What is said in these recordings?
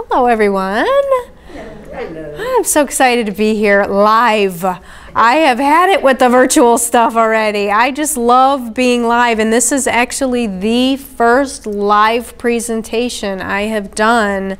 Hello, everyone. Hello. I'm so excited to be here live. I have had it with the virtual stuff already. I just love being live, and this is actually the first live presentation I have done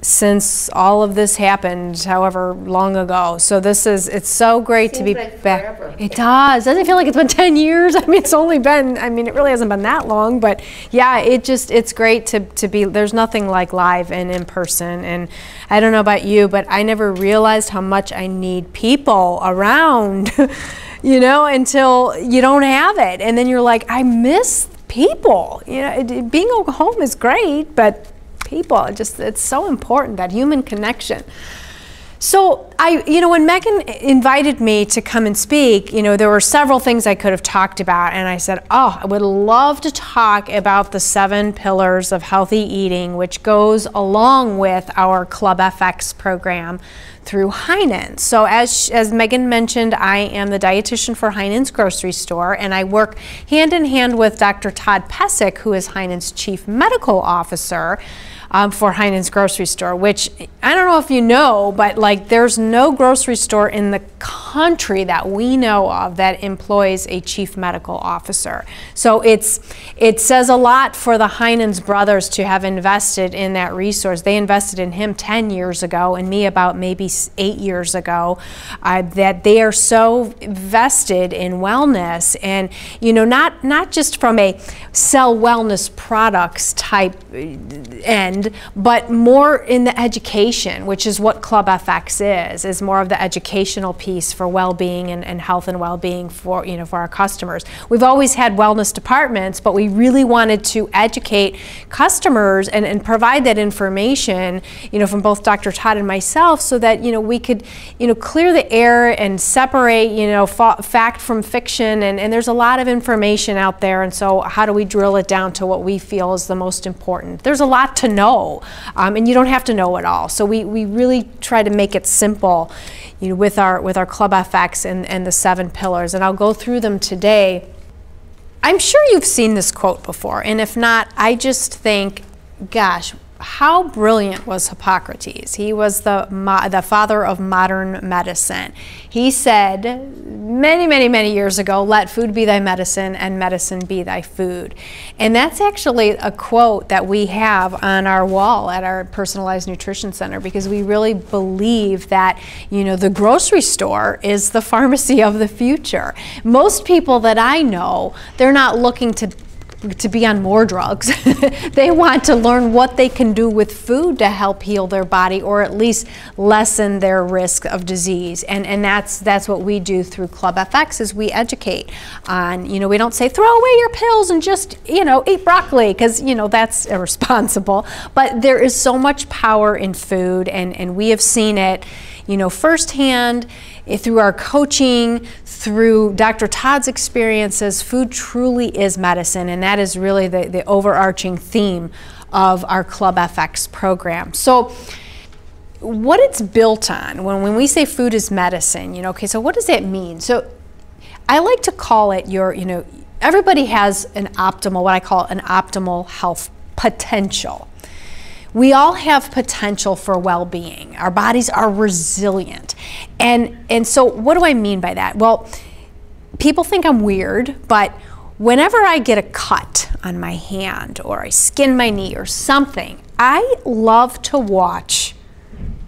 since all of this happened, however long ago. So this is, it's so great Seems to be like back. forever. It does. Doesn't it feel like it's been 10 years? I mean, it's only been, I mean, it really hasn't been that long, but yeah, it just, it's great to, to be, there's nothing like live and in person. And I don't know about you, but I never realized how much I need people around, you know, until you don't have it. And then you're like, I miss people. You know, it, it- being at home is great, but people, just, it's so important, that human connection. So I, you know, when Megan invited me to come and speak, you know, there were several things I could have talked about, and I said, oh, I would love to talk about the seven pillars of healthy eating, which goes along with our Club FX program through Heinen's. So as as Megan mentioned, I am the dietitian for Heinen's grocery store, and I work hand in hand with Dr. Todd Pesek, who is Heinen's chief medical officer um, for Heinen's grocery store, which I don't know if you know, but like there's no grocery store in the country that we know of that employs a chief medical officer. So it's it says a lot for the Heinen's brothers to have invested in that resource. They invested in him 10 years ago and me about maybe eight years ago. Uh, that they are so vested in wellness and you know not not just from a sell wellness products type uh, end, but more in the education, which is what Club FX is, is more of the educational piece for well-being and, and health and well-being for you know for our customers. We've always had wellness departments, but we really wanted to educate customers and, and provide that information, you know, from both Dr. Todd and myself, so that you know we could you know clear the air and separate you know fa- fact from fiction. And, and there's a lot of information out there, and so how do we drill it down to what we feel is the most important? There's a lot to know, um, and you don't have to know it all. So we, we really try to make it simple, you know, with our with our Club FX and, and the seven pillars. And I'll go through them today. I'm sure you've seen this quote before, and if not, I just think, gosh, how brilliant was Hippocrates? He was the the father of modern medicine. He said many, many, many years ago, "Let food be thy medicine, and medicine be thy food." And that's actually a quote that we have on our wall at our personalized nutrition center because we really believe that you know the grocery store is the pharmacy of the future. Most people that I know, they're not looking to to be on more drugs. they want to learn what they can do with food to help heal their body or at least lessen their risk of disease. And and that's that's what we do through Club FX is we educate on, you know, we don't say throw away your pills and just, you know, eat broccoli because, you know, that's irresponsible. But there is so much power in food and and we have seen it, you know, firsthand through our coaching, through Dr. Todd's experiences, food truly is medicine, and that is really the, the overarching theme of our Club FX program. So, what it's built on, when, when we say food is medicine, you know, okay, so what does that mean? So, I like to call it your, you know, everybody has an optimal, what I call an optimal health potential. We all have potential for well-being. Our bodies are resilient. And and so what do I mean by that? Well, people think I'm weird, but whenever I get a cut on my hand or I skin my knee or something, I love to watch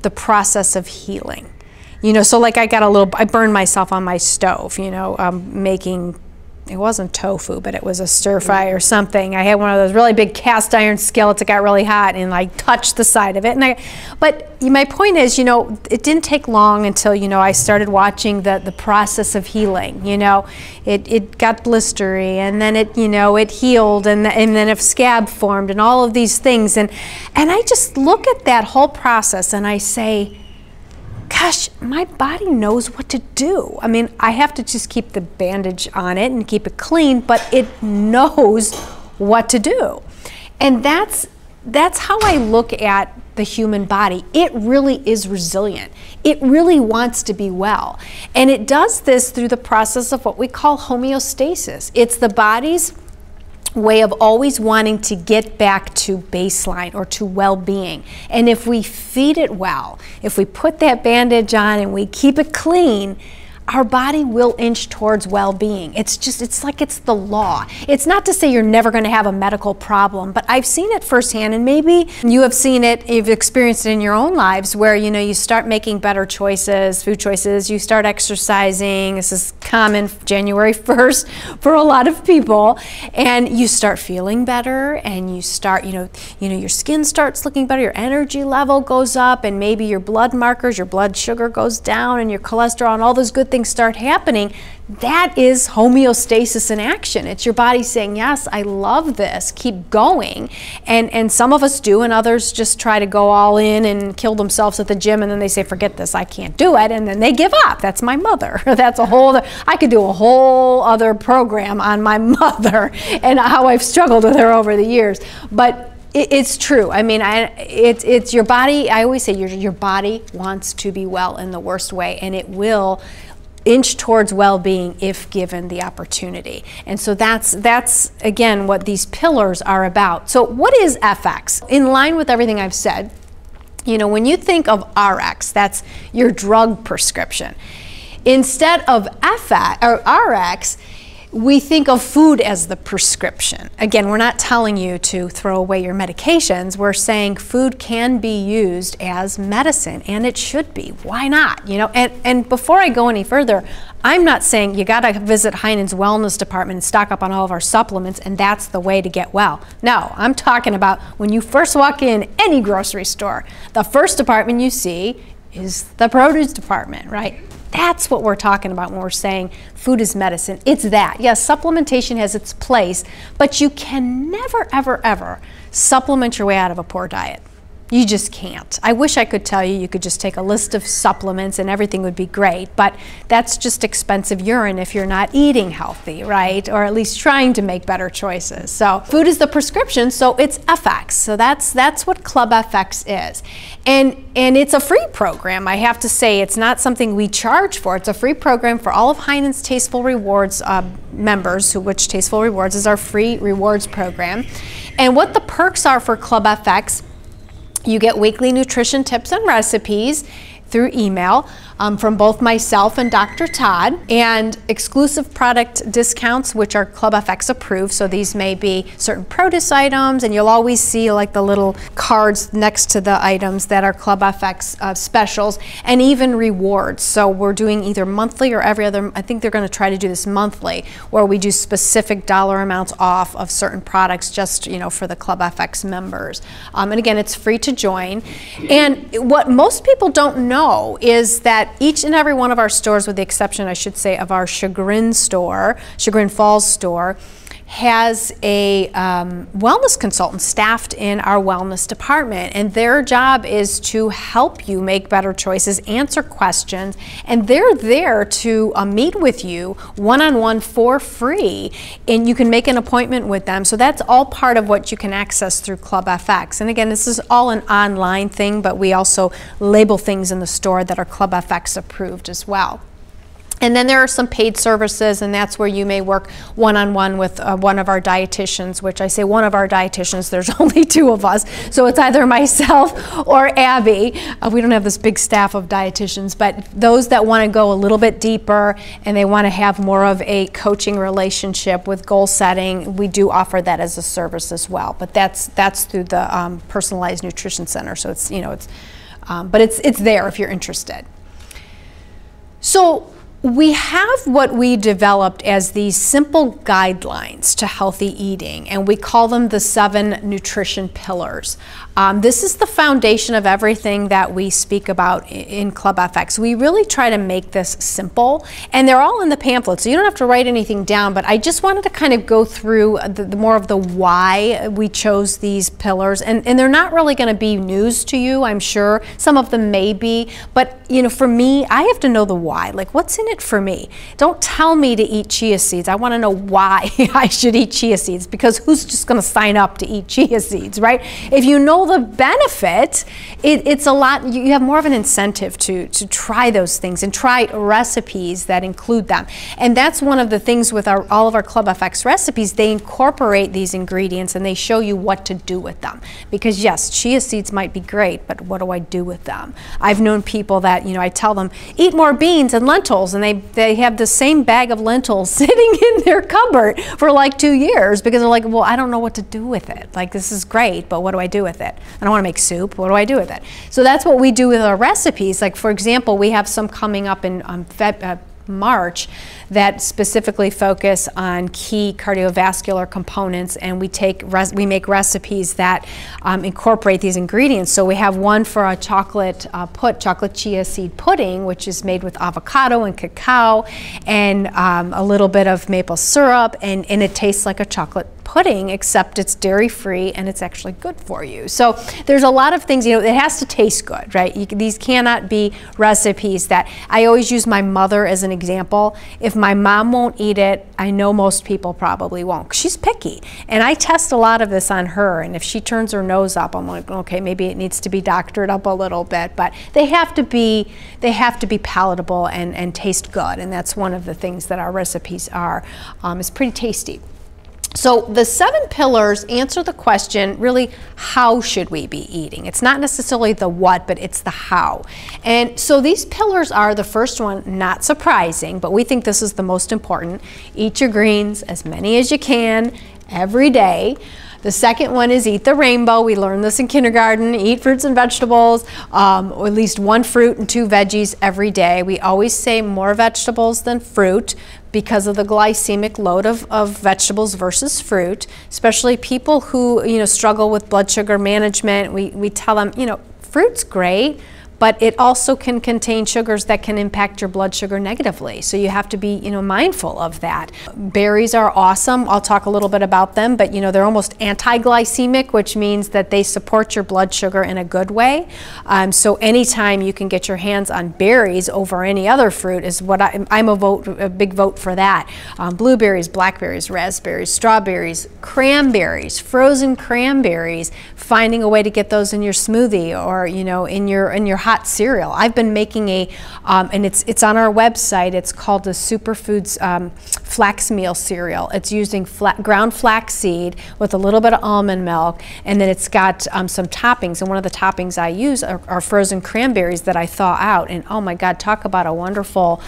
the process of healing. You know, so like I got a little, I burned myself on my stove, you know, um, making, it wasn't tofu, but it was a stir fry or something. I had one of those really big cast iron skillets that got really hot and like touched the side of it. And I, but my point is, you know, it didn't take long until, you know, I started watching the, the process of healing, you know, it, it got blistery and then it, you know, it healed and, and then a scab formed and all of these things. And, and I just look at that whole process and I say, gosh, my body knows what to do. I mean, I have to just keep the bandage on it and keep it clean, but it knows what to do. And that's that's how I look at the human body. It really is resilient. It really wants to be well. And it does this through the process of what we call homeostasis. It's the body's way of always wanting to get back to baseline or to well being. And if we feed it well, if we put that bandage on and we keep it clean, our body will inch towards well-being. It's just it's like it's the law. It's not to say you're never going to have a medical problem, but I've seen it firsthand and maybe you have seen it, you've experienced it in your own lives where you know you start making better choices, food choices, you start exercising. This is common January 1st for a lot of people and you start feeling better and you start, you know, you know your skin starts looking better, your energy level goes up and maybe your blood markers, your blood sugar goes down and your cholesterol and all those good things things start happening, that is homeostasis in action. It's your body saying, yes, I love this, keep going. And, and some of us do, and others just try to go all in and kill themselves at the gym, and then they say, forget this, I can't do it, and then they give up. That's my mother. That's a whole other, I could do a whole other program on my mother and how I've struggled with her over the years. But it's true. I mean, I, it, it's your body. I always say your, your body wants to be well in the worst way, and it will inch towards well-being if given the opportunity. And so that's that's again what these pillars are about. So what is FX? In line with everything I've said, you know, when you think of RX, that's your drug prescription. Instead of FX or RX, we think of food as the prescription. Again, we're not telling you to throw away your medications. We're saying food can be used as medicine, and it should be. Why not? You know, and, and before I go any further, I'm not saying you got to visit Heinen's Wellness Department and stock up on all of our supplements, and that's the way to get well. No, I'm talking about when you first walk in any grocery store, the first department you see is the produce department, right? That's what we're talking about when we're saying food is medicine. It's that. Yes, supplementation has its place, but you can never, ever, ever supplement your way out of a poor diet. You just can't. I wish I could tell you you could just take a list of supplements and everything would be great, but that's just expensive urine if you're not eating healthy, right? Or at least trying to make better choices. So food is the prescription, so it's FX. So that's that's what Club FX is. And and it's a free program. I have to say it's not something we charge for. It's a free program for all of Heinen's Tasteful Rewards uh, members, who, which Tasteful Rewards is our free rewards program. And what the perks are for Club FX you get weekly nutrition tips and recipes through email um, from both myself and Dr. Todd, and exclusive product discounts, which are Club FX approved. So these may be certain produce items, and you'll always see like the little cards next to the items that are Club FX uh, specials, and even rewards. So we're doing either monthly or every other, I think they're going to try to do this monthly, where we do specific dollar amounts off of certain products just, you know, for the Club FX members. Um, and again, it's free to join. And what most people don't know is that each and every one of our stores, with the exception, I should say, of our Chagrin store, Chagrin Falls store, has a um, wellness consultant staffed in our wellness department, and their job is to help you make better choices, answer questions, and they're there to uh, meet with you one on one for free. And you can make an appointment with them. So that's all part of what you can access through Club FX. And again, this is all an online thing, but we also label things in the store that are Club FX approved as well. And then there are some paid services, and that's where you may work one on one with uh, one of our dietitians, which I say one of our dietitians, there's only two of us. So it's either myself or Abby. Uh, we don't have this big staff of dietitians, but those that want to go a little bit deeper and they want to have more of a coaching relationship with goal setting, we do offer that as a service as well. But that's, that's through the um, Personalized Nutrition Center. So it's, you know, it's, um, but it's, it's there if you're interested. So, we have what we developed as these simple guidelines to healthy eating, and we call them the seven nutrition pillars. Um, this is the foundation of everything that we speak about in Club FX. We really try to make this simple, and they're all in the pamphlet, so you don't have to write anything down, but I just wanted to kind of go through the, the more of the why we chose these pillars, and, and they're not really going to be news to you, I'm sure. Some of them may be, but you know, for me, I have to know the why. Like, what's in it for me? Don't tell me to eat chia seeds. I want to know why I should eat chia seeds, because who's just going to sign up to eat chia seeds, right? If you know the benefit, it, it's a lot, you have more of an incentive to, to try those things and try recipes that include them. And that's one of the things with our, all of our Club FX recipes, they incorporate these ingredients and they show you what to do with them. Because yes, chia seeds might be great, but what do I do with them? I've known people that, you know, I tell them, eat more beans and lentils, and they, they have the same bag of lentils sitting in their cupboard for like two years because they're like, well, I don't know what to do with it. Like, this is great, but what do I do with it? I don't want to make soup. What do I do with it? So that's what we do with our recipes. Like, for example, we have some coming up in um, uh, March that specifically focus on key cardiovascular components and we take we make recipes that um, incorporate these ingredients so we have one for a chocolate uh, put chocolate chia seed pudding which is made with avocado and cacao and um, a little bit of maple syrup and, and it tastes like a chocolate pudding, except it's dairy free and it's actually good for you. So there's a lot of things, you know, it has to taste good, right? You, these cannot be recipes that I always use my mother as an example. If my mom won't eat it, I know most people probably won't. She's picky. And I test a lot of this on her. And if she turns her nose up, I'm like, okay, maybe it needs to be doctored up a little bit. But they have to be, they have to be palatable and, and taste good. And that's one of the things that our recipes are. Um, it's pretty tasty. So the seven pillars answer the question really how should we be eating? It's not necessarily the what, but it's the how. And so these pillars are the first one, not surprising, but we think this is the most important. Eat your greens, as many as you can, every day. The second one is eat the rainbow. We learned this in kindergarten. Eat fruits and vegetables, um, at least one fruit and two veggies every day. We always say more vegetables than fruit because of the glycemic load of, of vegetables versus fruit, especially people who you know struggle with blood sugar management. We, we tell them, you know, fruit's great, but it also can contain sugars that can impact your blood sugar negatively. So you have to be, you know, mindful of that. Berries are awesome. I'll talk a little bit about them, but you know, they're almost anti-glycemic, which means that they support your blood sugar in a good way. Um, so anytime you can get your hands on berries over any other fruit is what I, am a vote, a big vote for that. Um, blueberries, blackberries, raspberries, strawberries, cranberries, frozen cranberries, finding a way to get those in your smoothie or, you know, in your, in your hot hot cereal. I've been making a, um, and it's it's on our website. It's called the Superfoods um, Flax Meal Cereal. It's using ground flax seed with a little bit of almond milk, and then it's got um, some toppings. And one of the toppings I use are, are frozen cranberries that I thaw out. And oh my God, talk about a wonderful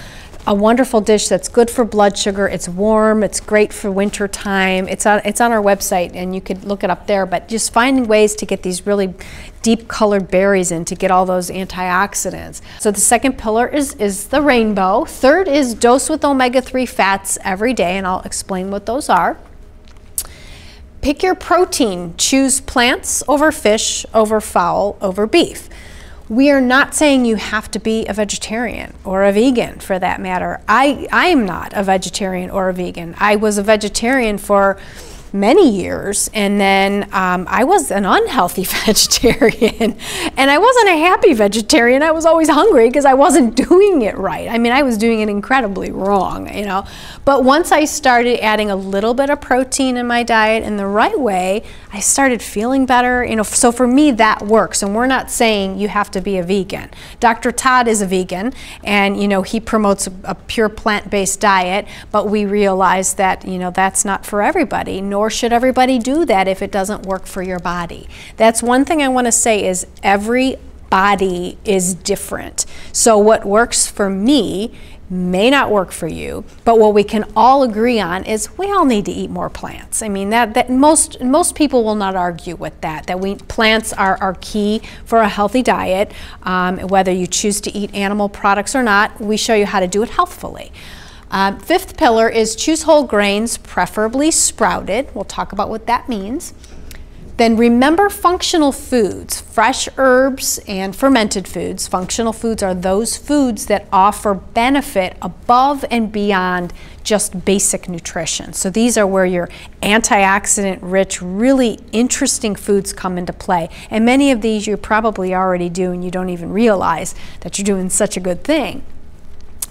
a wonderful dish that's good for blood sugar. It's warm. It's great for winter time. It's on, it's on our website and you could look it up there. But just finding ways to get these really deep colored berries in to get all those antioxidants. So the second pillar is, is the rainbow. Third is dose with omega-3 fats every day and I'll explain what those are. Pick your protein. Choose plants over fish, over fowl, over beef. We are not saying you have to be a vegetarian or a vegan for that matter. I, I am not a vegetarian or a vegan. I was a vegetarian for many years and then um, I was an unhealthy vegetarian and I wasn't a happy vegetarian. I was always hungry because I wasn't doing it right. I mean, I was doing it incredibly wrong, you know. But once I started adding a little bit of protein in my diet in the right way, I started feeling better, you know. So for me, that works. And we're not saying you have to be a vegan. Dr. Todd is a vegan and, you know, he promotes a, a pure plant-based diet, but we realize that, you know, that's not for everybody, nor nor should everybody do that if it doesn't work for your body. That's one thing I want to say is every body is different. So what works for me may not work for you, but what we can all agree on is we all need to eat more plants. I mean that, that most most people will not argue with that. That we plants are, are key for a healthy diet. Um, whether you choose to eat animal products or not, we show you how to do it healthfully. Um, fifth pillar is choose whole grains, preferably sprouted. We'll talk about what that means. Then remember functional foods, fresh herbs and fermented foods. Functional foods are those foods that offer benefit above and beyond just basic nutrition. So these are where your antioxidant rich, really interesting foods come into play. And many of these you probably already do and you don't even realize that you're doing such a good thing.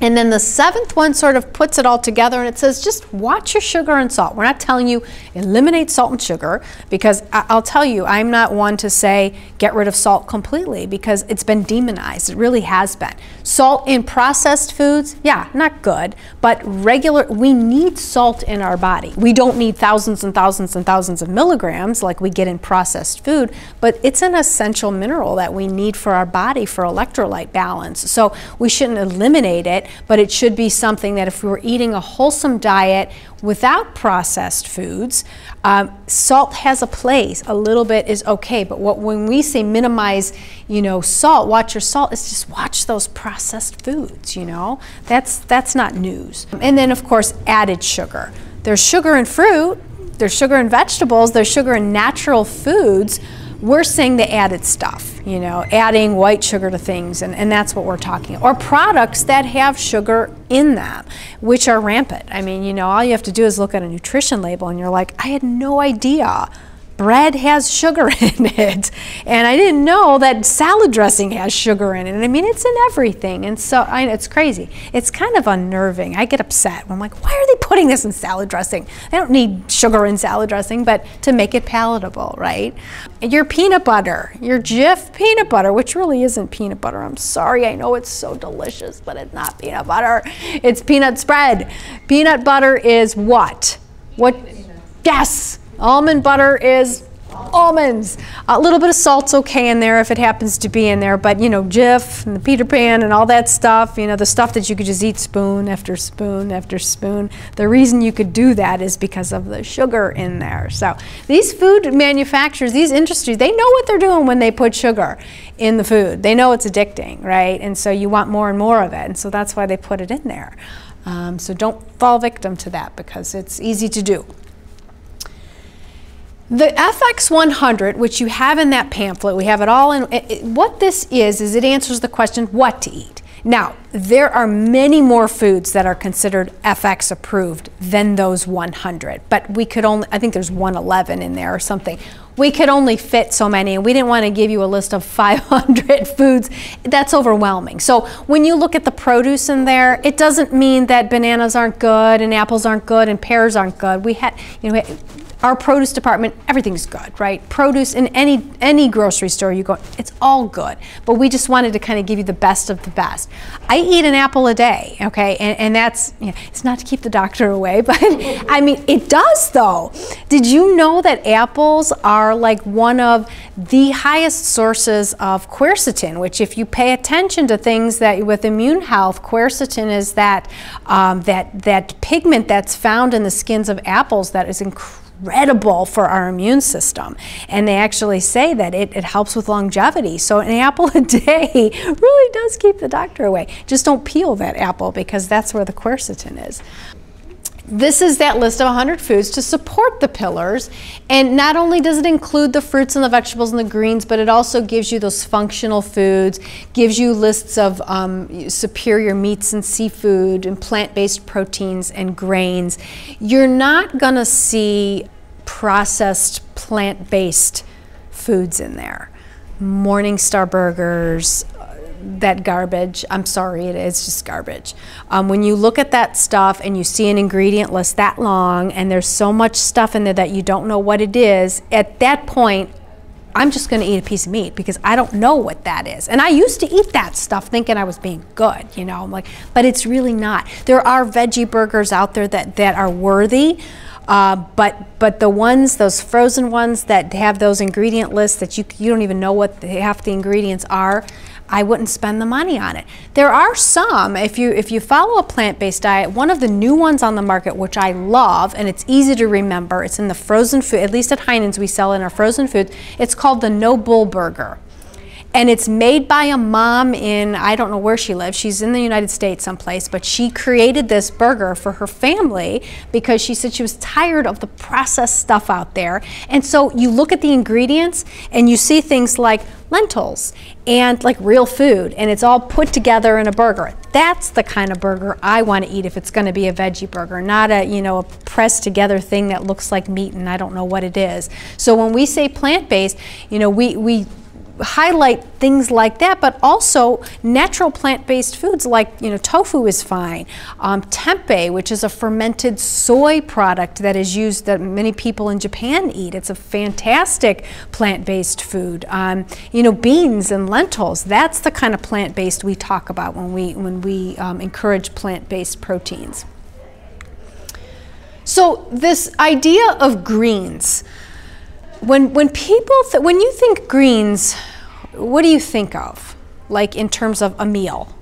And then the seventh one sort of puts it all together and it says just watch your sugar and salt. We're not telling you eliminate salt and sugar because I'll tell you, I'm not one to say get rid of salt completely because it's been demonized. It really has been. Salt in processed foods, yeah, not good, but regular, we need salt in our body. We don't need thousands and thousands and thousands of milligrams like we get in processed food, but it's an essential mineral that we need for our body for electrolyte balance. So we shouldn't eliminate it but it should be something that if we were eating a wholesome diet without processed foods, um, salt has a place. A little bit is okay, but what when we say minimize, you know, salt, watch your salt, it's just watch those processed foods. You know, that's that's not news. And then of course added sugar. There's sugar in fruit. There's sugar in vegetables. There's sugar in natural foods we're saying the added stuff, you know, adding white sugar to things, and, and that's what we're talking. Or products that have sugar in them, which are rampant. I mean, you know, all you have to do is look at a nutrition label and you're like, I had no idea bread has sugar in it. And I didn't know that salad dressing has sugar in it. And I mean, it's in everything. And so I, it's crazy. It's kind of unnerving. I get upset. When I'm like, why are they putting this in salad dressing? They don't need sugar in salad dressing, but to make it palatable, right? Your peanut butter, your Jif peanut butter, which really isn't peanut butter. I'm sorry. I know it's so delicious, but it's not peanut butter. It's peanut spread. Peanut butter is what? What? Yes Almond butter is almonds. A little bit of salt's okay in there if it happens to be in there, but you know, Jif and the Peter Pan and all that stuff, you know, the stuff that you could just eat spoon after spoon after spoon. The reason you could do that is because of the sugar in there. So these food manufacturers, these industries, they know what they're doing when they put sugar in the food. They know it's addicting, right? And so you want more and more of it, and so that's why they put it in there. Um, so don't fall victim to that because it's easy to do. The FX100, which you have in that pamphlet, we have it all in, it, it, what this is, is it answers the question what to eat. Now, there are many more foods that are considered FX approved than those 100, but we could only, I think there's 111 in there or something. We could only fit so many, and we didn't want to give you a list of 500 foods. That's overwhelming. So when you look at the produce in there, it doesn't mean that bananas aren't good and apples aren't good and pears aren't good. We had, you know, our produce department, everything's good, right? Produce in any any grocery store you go, it's all good. But we just wanted to kind of give you the best of the best. I eat an apple a day, okay, and, and that's you know, it's not to keep the doctor away, but I mean it does though. Did you know that apples are like one of the highest sources of quercetin, which if you pay attention to things that with immune health, quercetin is that um, that that pigment that's found in the skins of apples that is incredible incredible for our immune system. And they actually say that it, it helps with longevity. So an apple a day really does keep the doctor away. Just don't peel that apple because that's where the quercetin is this is that list of 100 foods to support the pillars. And not only does it include the fruits and the vegetables and the greens, but it also gives you those functional foods, gives you lists of um, superior meats and seafood and plant-based proteins and grains. You're not going to see processed plant-based foods in there. Morningstar burgers, that garbage. I'm sorry, it is just garbage. Um, when you look at that stuff and you see an ingredient list that long and there's so much stuff in there that you don't know what it is, at that point, I'm just going to eat a piece of meat because I don't know what that is. And I used to eat that stuff thinking I was being good, you know, I'm like, but it's really not. There are veggie burgers out there that, that are worthy. Uh, but but the ones, those frozen ones that have those ingredient lists that you you don't even know what the, half the ingredients are, I wouldn't spend the money on it. There are some, if you, if you follow a plant-based diet, one of the new ones on the market, which I love, and it's easy to remember, it's in the frozen food, at least at Heinen's we sell in our frozen food, it's called the No Bull Burger. And it's made by a mom in, I don't know where she lives, she's in the United States someplace, but she created this burger for her family because she said she was tired of the processed stuff out there. And so you look at the ingredients and you see things like lentils and like real food and it's all put together in a burger. That's the kind of burger I want to eat if it's going to be a veggie burger, not a, you know, a pressed together thing that looks like meat and I don't know what it is. So when we say plant-based, you know, we, we highlight things like that, but also natural plant-based foods like you know tofu is fine. Um, tempeh, which is a fermented soy product that is used that many people in Japan eat. It's a fantastic plant-based food. Um, you know beans and lentils. That's the kind of plant-based we talk about when we when we um, encourage plant-based proteins. So this idea of greens when when people when you think greens, what do you think of? Like in terms of a meal?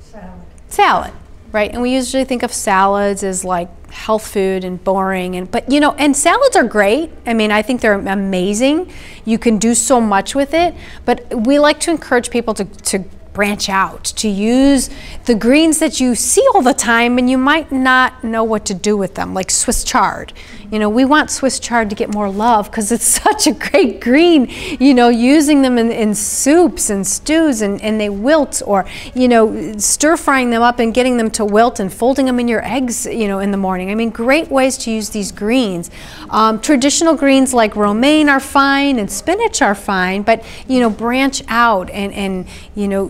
Salad. Salad, right? And we usually think of salads as like health food and boring and but you know and salads are great i mean i think they're amazing you can do so much with it but we like to encourage people to, to branch out, to use the greens that you see all the time and you might not know what to do with them, like Swiss chard. You know, we want Swiss chard to get more love because it's such a great green, you know, using them in, in soups and stews and, and they wilt or, you know, stir frying them up and getting them to wilt and folding them in your eggs, you know, in the morning. I mean, great ways to use these greens. Um, traditional greens like romaine are fine and spinach are fine, but, you know, branch out and, and you know,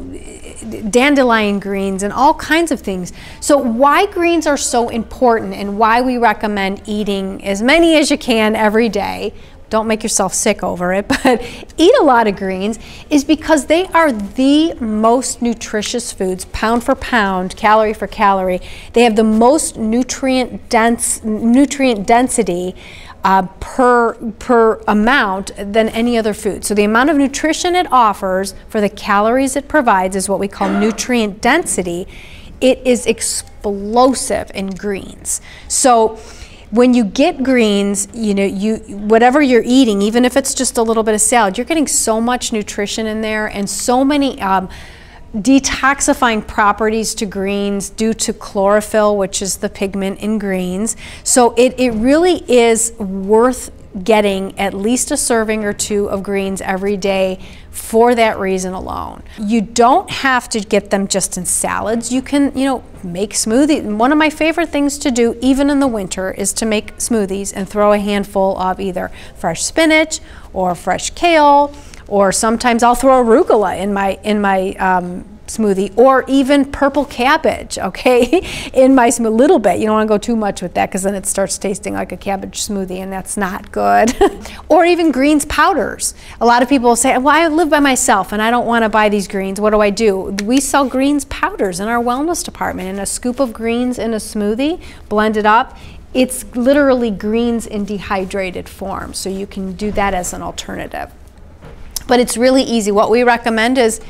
dandelion greens and all kinds of things. So why greens are so important and why we recommend eating as many as you can every day don't make yourself sick over it, but eat a lot of greens is because they are the most nutritious foods, pound for pound, calorie for calorie. They have the most nutrient dense nutrient density uh, per, per amount than any other food. So the amount of nutrition it offers for the calories it provides is what we call nutrient density. It is explosive in greens. So when you get greens, you know, you whatever you're eating, even if it's just a little bit of salad, you're getting so much nutrition in there and so many um, detoxifying properties to greens due to chlorophyll, which is the pigment in greens. So it, it really is worth getting at least a serving or two of greens every day for that reason alone. You don't have to get them just in salads. You can, you know, make smoothies. One of my favorite things to do, even in the winter, is to make smoothies and throw a handful of either fresh spinach or fresh kale or sometimes I'll throw arugula in my in my um, smoothie or even purple cabbage okay in my smoothie, a little bit. You don't want to go too much with that because then it starts tasting like a cabbage smoothie and that's not good. Or even greens powders. A lot of people say well I live by myself and I don't want to buy these greens. What do I do? We sell greens powders in our wellness department and a scoop of greens in a smoothie blend it up. It's literally greens in dehydrated form so you can do that as an alternative. But it's really easy. What we recommend is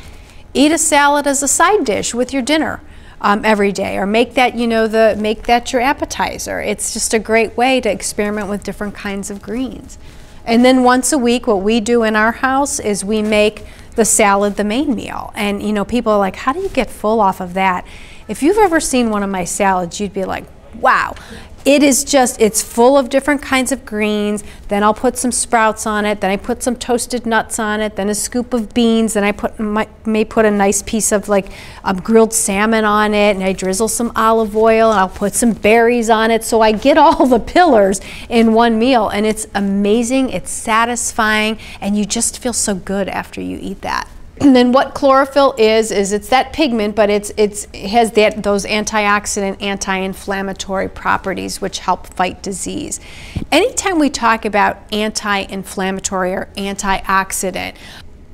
eat a salad as a side dish with your dinner. Um, every day or make that you know the make that your appetizer. It's just a great way to experiment with different kinds of greens. And then once a week what we do in our house is we make the salad the main meal. And you know people are like how do you get full off of that? If you've ever seen one of my salads you'd be like wow it is just, it's full of different kinds of greens. Then I'll put some sprouts on it. Then I put some toasted nuts on it. Then a scoop of beans. Then I put may put a nice piece of like um, grilled salmon on it. And I drizzle some olive oil. And I'll put some berries on it. So I get all the pillars in one meal. And it's amazing. It's satisfying. And you just feel so good after you eat that. And then what chlorophyll is is it's that pigment, but it's it's it has that those antioxidant, anti-inflammatory properties which help fight disease. Anytime we talk about anti-inflammatory or antioxidant,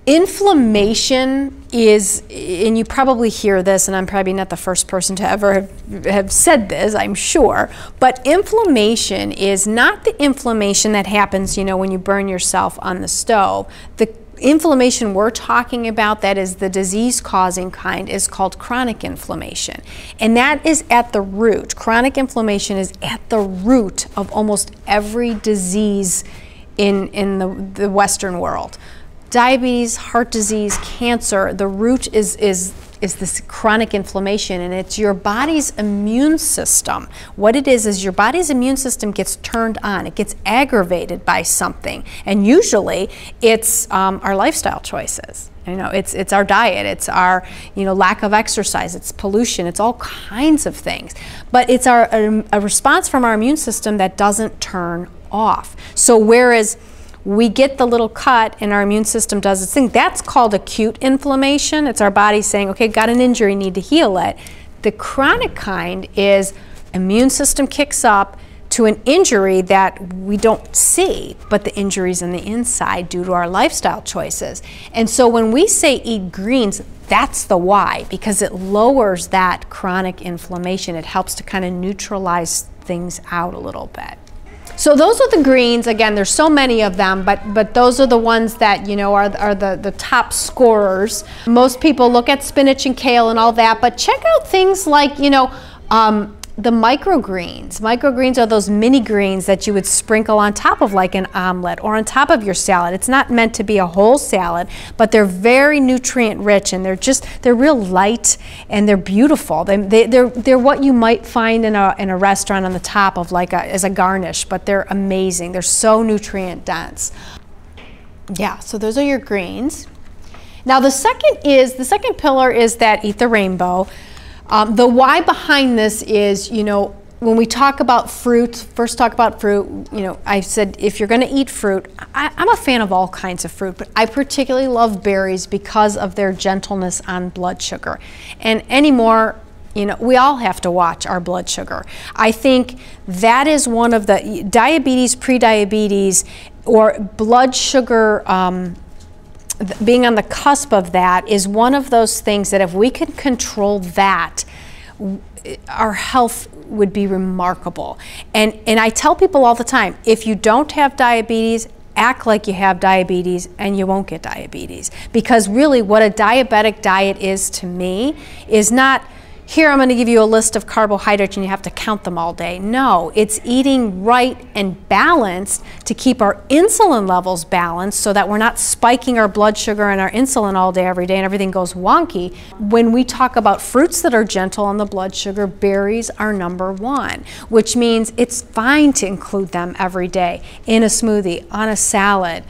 inflammation is and you probably hear this and i'm probably not the first person to ever have, have, said this i'm sure but inflammation is not the inflammation that happens you know when you burn yourself on the stove the inflammation we're talking about that is the disease causing kind is called chronic inflammation. And that is at the root. Chronic inflammation is at the root of almost every disease in, in the, the Western world. Diabetes, heart disease, cancer, the root is, is is this chronic inflammation and it's your body's immune system. What it is is your body's immune system gets turned on. It gets aggravated by something. And usually it's um, our lifestyle choices. You know, it's it's our diet, it's our you know lack of exercise, it's pollution, it's all kinds of things. But it's our a, a response from our immune system that doesn't turn off. So whereas we get the little cut and our immune system does its thing. That's called acute inflammation. It's our body saying, okay, got an injury, need to heal it. The chronic kind is immune system kicks up to an injury that we don't see, but the injury's in the inside due to our lifestyle choices. And so when we say eat greens, that's the why, because it lowers that chronic inflammation. It helps to kind of neutralize things out a little bit. So those are the greens. Again, there's so many of them, but but those are the ones that you know are, are the, the top scorers. Most people look at spinach and kale and all that, but check out things like, you know, um, the microgreens. Microgreens are those mini greens that you would sprinkle on top of like an omelet or on top of your salad. It's not meant to be a whole salad, but they're very nutrient rich and they're just, they're real light and they're beautiful. They, they, they're, they're what you might find in a, in a restaurant on the top of like a, as a garnish, but they're amazing. They're so nutrient dense. Yeah, so those are your greens. Now the second is, the second pillar is that eat the rainbow. Um, the why behind this is, you know, when we talk about fruit, first talk about fruit, you know, I said if you're going to eat fruit, I, am a fan of all kinds of fruit, but I particularly love berries because of their gentleness on blood sugar. And anymore, you know, we all have to watch our blood sugar. I think that is one of the diabetes, pre-diabetes, or blood sugar um, being on the cusp of that is one of those things that if we could control that, eh, our health would be remarkable. And, and I tell people all the time if you don't have diabetes, act like you have diabetes and you won't get diabetes. Because really, what a diabetic diet is to me is not here I'm going to give you a list of carbohydrates and you have to count them all day. No, it's eating right and balanced to keep our insulin levels balanced so that we're not spiking our blood sugar and our insulin all day, every day, and everything goes wonky. When we talk about fruits that are gentle on the blood sugar, berries are number one, which means it's fine to include them every day in a smoothie, on a salad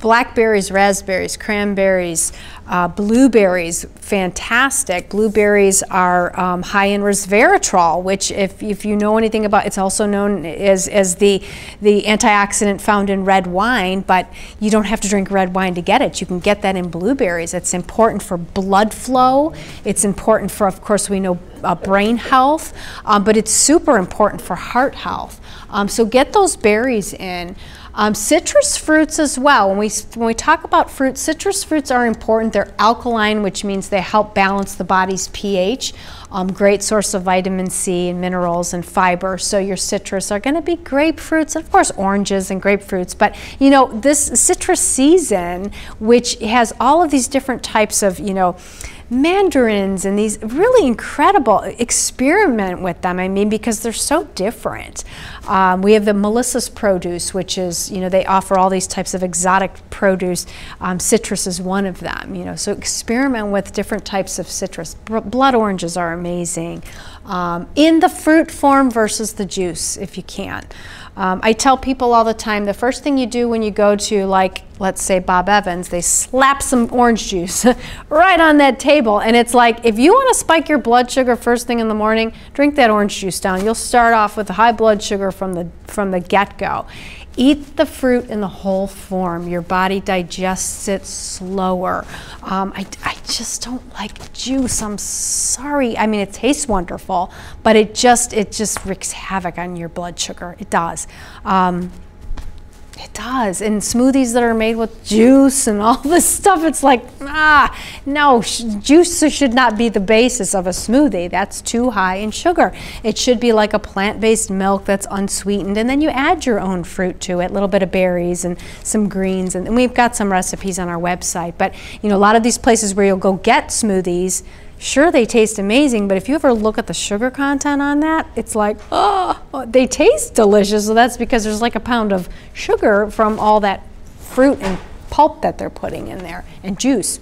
blackberries, raspberries, cranberries, uh, blueberries, fantastic. Blueberries are um, high in resveratrol, which if, if you know anything about, it's also known as, as the, the antioxidant found in red wine, but you don't have to drink red wine to get it. You can get that in blueberries. It's important for blood flow. It's important for, of course, we know uh, brain health, um, but it's super important for heart health. Um, so get those berries in. Um, citrus fruits as well. When we, when we talk about fruits, citrus fruits are important. They're alkaline, which means they help balance the body's pH. Um, great source of vitamin C and minerals and fiber. So your citrus are going to be grapefruits, and of course oranges and grapefruits. But you know this citrus season, which has all of these different types of you know mandarins and these really incredible experiment with them i mean because they're so different. Um, we have the melissa's produce which is you know they offer all these types of exotic produce. Um, citrus is one of them you know so experiment with different types of citrus. Blood oranges are amazing. Um, in the fruit form versus the juice if you can um, I tell people all the time the first thing you do when you go to, like, let's say Bob Evans, they slap some orange juice right on that table. And it's like, if you want to spike your blood sugar first thing in the morning, drink that orange juice down. You'll start off with high blood sugar from the, from the get go. Eat the fruit in the whole form. Your body digests it slower. Um, I, I just don't like juice. I'm sorry. I mean, it tastes wonderful, but it just it just wreaks havoc on your blood sugar. It does. Um, it does. And smoothies that are made with juice and all this stuff, it's like, ah, no, juice should not be the basis of a smoothie. That's too high in sugar. It should be like a plant-based milk that's unsweetened. And then you add your own fruit to it, a little bit of berries and some greens. And we've got some recipes on our website. But, you know, a lot of these places where you'll go get smoothies, Sure, they taste amazing, but if you ever look at the sugar content on that, it's like, ah, oh, they taste delicious. So that's because there's like a pound of sugar from all that fruit and pulp that they're putting in there and juice.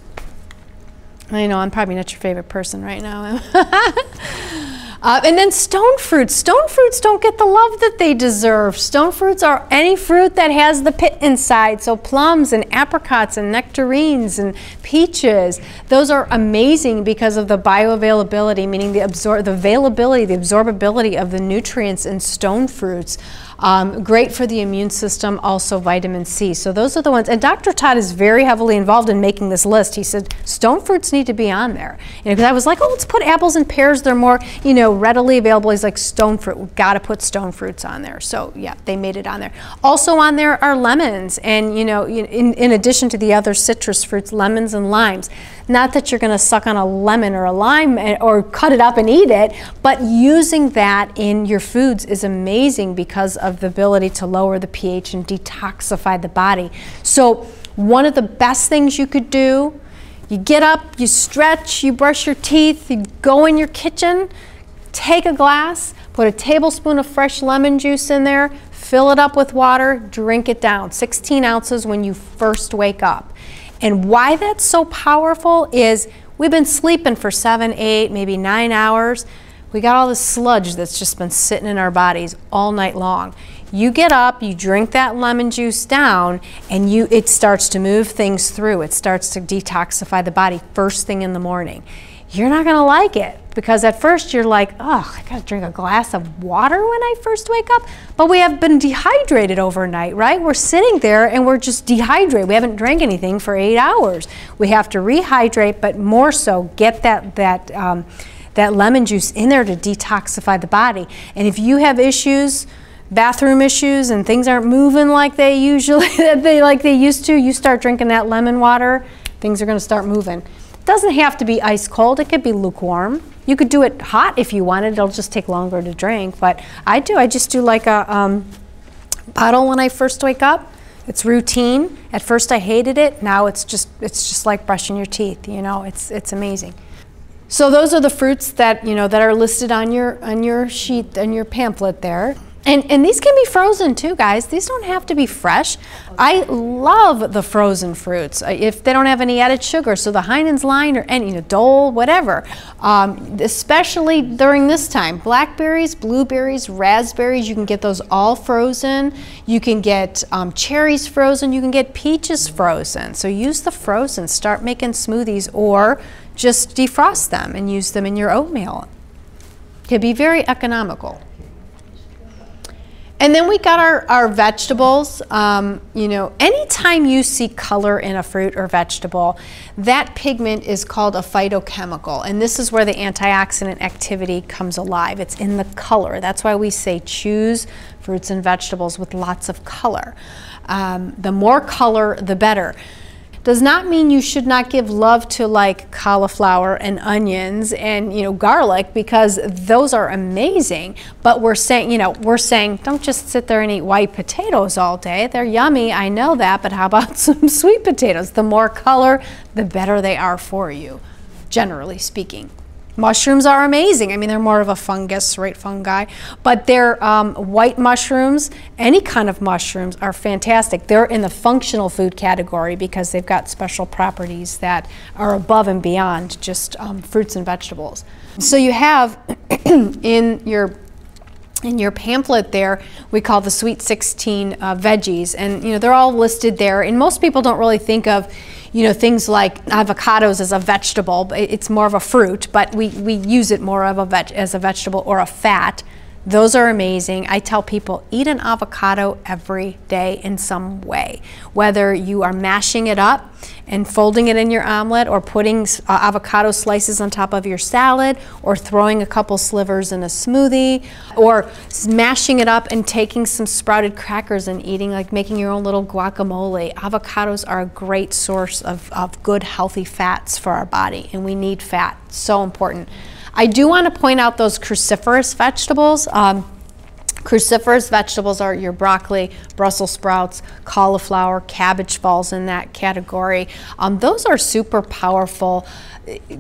I know I'm probably not your favorite person right now. Uh, and then stone fruits. Stone fruits don't get the love that they deserve. Stone fruits are any fruit that has the pit inside. So plums and apricots and nectarines and peaches. Those are amazing because of the bioavailability, meaning the, absor the availability, the absorbability of the nutrients in stone fruits. Um, great for the immune system, also vitamin C. So those are the ones. And Dr. Todd is very heavily involved in making this list. He said stone fruits need to be on there. Because you know, I was like, oh, let's put apples and pears. They're more, you know, readily available. He's like, stone fruit. We've got to put stone fruits on there. So yeah, they made it on there. Also on there are lemons. And, you know, in, in addition to the other citrus fruits, lemons and limes. Not that you're going to suck on a lemon or a lime eh, or cut it up and eat it, but using that in your foods is amazing because of the ability to lower the pH and detoxify the body. So one of the best things you could do, you get up, you stretch, you brush your teeth, you go in your kitchen, take a glass, put a tablespoon of fresh lemon juice in there, fill it up with water, drink it down, 16 ounces when you first wake up. And why that's so powerful is we've been sleeping for seven, eight, maybe nine hours. We got all this sludge that's just been sitting in our bodies all night long. You get up, you drink that lemon juice down, and you it starts to move things through. It starts to detoxify the body first thing in the morning. You're not gonna like it because at first you're like, oh, I gotta drink a glass of water when I first wake up. But we have been dehydrated overnight, right? We're sitting there and we're just dehydrated. We haven't drank anything for eight hours. We have to rehydrate, but more so get that that um, that lemon juice in there to detoxify the body. And if you have issues, bathroom issues, and things aren't moving like they usually they like they used to, you start drinking that lemon water, things are going to start moving. It doesn't have to be ice cold. It could be lukewarm. You could do it hot if you wanted. It'll just take longer to drink. But I do. I just do like a um, bottle when I first wake up. It's routine. At first I hated it. Now it's just it's just like brushing your teeth. You know, it's it's amazing. So those are the fruits that you know that are listed on your on your sheet on your pamphlet there. And, and these can be frozen too, guys. These don't have to be fresh. I love the frozen fruits if they don't have any added sugar. So the Heinen's line or any, you know, Dole, whatever. Um, especially during this time. Blackberries, blueberries, raspberries, you can get those all frozen. You can get um, cherries frozen. You can get peaches frozen. So use the frozen. Start making smoothies or just defrost them and use them in your oatmeal. It can be very economical. And then we got our, our vegetables. Um, you know, anytime you see color in a fruit or vegetable, that pigment is called a phytochemical. And this is where the antioxidant activity comes alive. It's in the color. That's why we say choose fruits and vegetables with lots of color. Um, the more color, the better does not mean you should not give love to like cauliflower and onions and you know garlic because those are amazing. But we're saying you know we're saying don't just sit there and eat white potatoes all day. They're yummy. I know that but how about some sweet potatoes? The more color the better they are for you generally speaking Mushrooms are amazing. I mean, they're more of a fungus, right, fungi, but they're um, white mushrooms, any kind of mushrooms are fantastic. They're in the functional food category because they've got special properties that are above and beyond just um, fruits and vegetables. So you have in your in your pamphlet there, we call the Sweet 16 uh, veggies, and you know they're all listed there. And most people don't really think of you know, things like avocados as a vegetable. It's more of a fruit, but we, we use it more of a veg as a vegetable or a fat. Those are amazing. I tell people eat an avocado every day in some way, whether you are mashing it up and folding it in your omelet or putting uh, avocado slices on top of your salad or throwing a couple slivers in a smoothie or smashing it up and taking some sprouted crackers and eating like making your own little guacamole. Avocados are a great source of, of good healthy fats for our body and we need fat, so important. I do want to point out those cruciferous vegetables. Um, Cruciferous vegetables are your broccoli, Brussels sprouts, cauliflower, cabbage falls in that category. Um, those are super powerful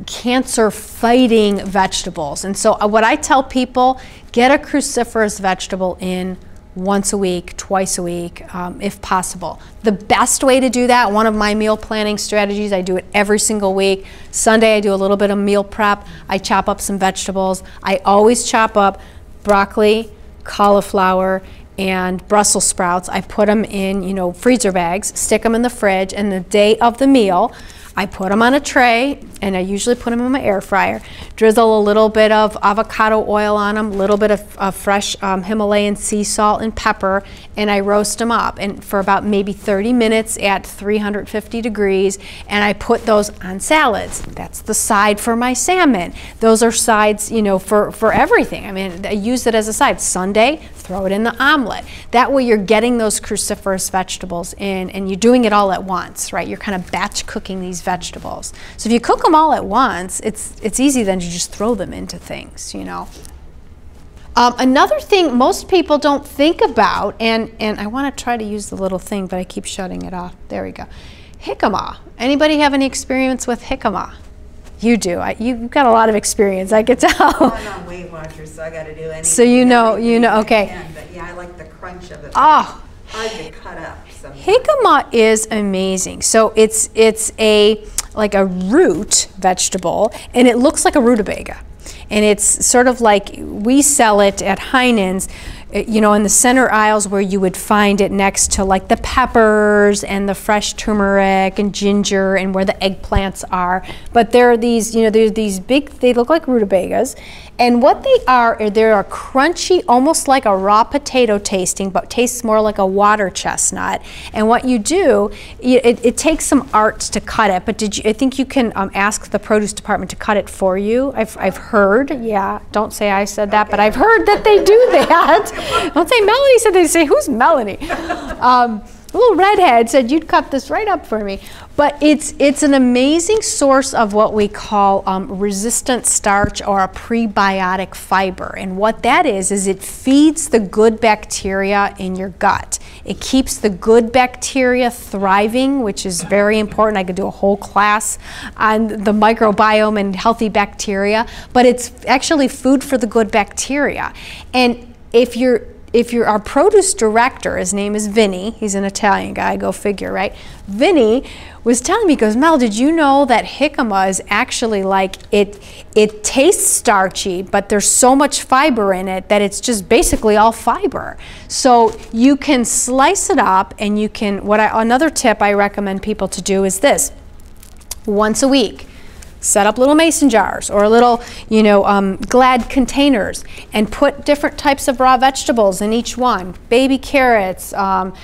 cancer fighting vegetables. And so, uh, what I tell people get a cruciferous vegetable in once a week, twice a week, um, if possible. The best way to do that, one of my meal planning strategies, I do it every single week. Sunday, I do a little bit of meal prep. I chop up some vegetables. I always chop up broccoli, cauliflower, and Brussels sprouts. I put them in, you know, freezer bags, stick them in the fridge, and the day of the meal, I put them on a tray and I usually put them in my air fryer. Drizzle a little bit of avocado oil on them, a little bit of, of fresh um, Himalayan sea salt and pepper, and I roast them up and for about maybe 30 minutes at 350 degrees. And I put those on salads. That's the side for my salmon. Those are sides, you know, for, for everything. I mean, I use it as a side. Sunday, throw it in the omelet. That way you're getting those cruciferous vegetables in and you're doing it all at once, right? You're kind of batch cooking these vegetables. So if you cook them all at once, it's, it's easy then to just throw them into things, you know. Um, another thing most people don't think about, and, and I want to try to use the little thing, but I keep shutting it off. There we go. Jicama. Anybody have any experience with jicama? You do. I, you've got a lot of experience. I could tell. I'm on Weight Watchers, so I got to do anything. So you know, you know. Okay. can, But yeah, I like the crunch of it. Oh, Hard to cut up. Jicama is amazing. So it's it's a like a root vegetable, and it looks like a rutabaga, and it's sort of like we sell it at Heinen's. uh, You know, in the center aisles where you would find it next to like the peppers and the fresh turmeric and ginger and where the eggplants are. But there are these, you know, there's these big, they look like rutabagas. And what they are, are they are crunchy, almost like a raw potato tasting, but tastes more like a water chestnut. And what you do, it, it takes some art to cut it, but did you, I think you can um, ask the produce department to cut it for you. I've, I've heard, yeah, don't say I said that, but I've heard that they do that. don't say Melanie said they say, who's Melanie? Um, little redhead said you'd cut this right up for me. But it's it's an amazing source of what we call um, resistant starch or a prebiotic fiber. And what that is is it feeds the good bacteria in your gut. It keeps the good bacteria thriving which is very important. I could do a whole class on the microbiome and healthy bacteria but it's actually food for the good bacteria. And if you're if you're our produce director, his name is Vinny, he's an Italian guy, go figure, right? Vinny was telling me, he goes, Mel, did you know that jicama is actually like it it tastes starchy, but there's so much fiber in it that it's just basically all fiber. So you can slice it up and you can what I another tip I recommend people to do is this once a week set up little mason jars or little, you know, um, glad containers and put different types of raw vegetables in each one. Baby carrots, um,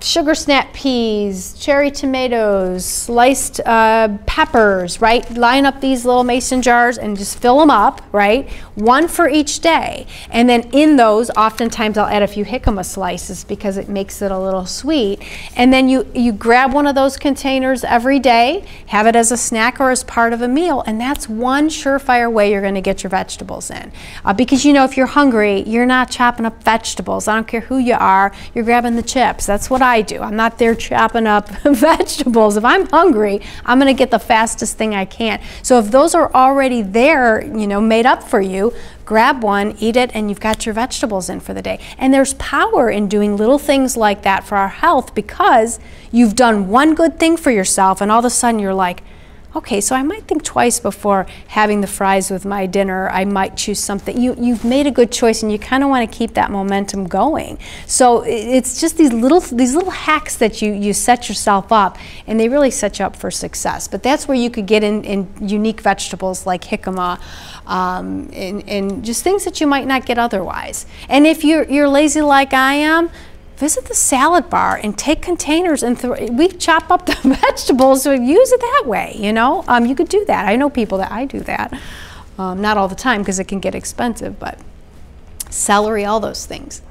sugar snap peas, cherry tomatoes, sliced uh, peppers, right? Line up these little mason jars and just fill them up, right? One for each day. And then in those, oftentimes I'll add a few jicama slices because it makes it a little sweet. And then you, you grab one of those containers every day, have it as a snack or as part of a meal, and that's one surefire way you're gonna get your vegetables in. Uh, because you know, if you're hungry, you're not chopping up vegetables. I don't care who you are, you're grabbing the chips. That's what I do. I'm not there chopping up vegetables. If I'm hungry, I'm going to get the fastest thing I can. So if those are already there, you know, made up for you, grab one, eat it, and you've got your vegetables in for the day. And there's power in doing little things like that for our health because you've done one good thing for yourself, and all of a sudden you're like, okay, so I might think twice before having the fries with my dinner. I might choose something. You, you've made a good choice, and you kind of want to keep that momentum going. So it's just these little these little hacks that you you set yourself up, and they really set you up for success. But that's where you could get in, in unique vegetables like jicama, um, and, and just things that you might not get otherwise. And if you're you're lazy like I am visit the salad bar and take containers and we chop up the vegetables so use it that way you know um, you could do that i know people that i do that um, not all the time because it can get expensive but celery all those things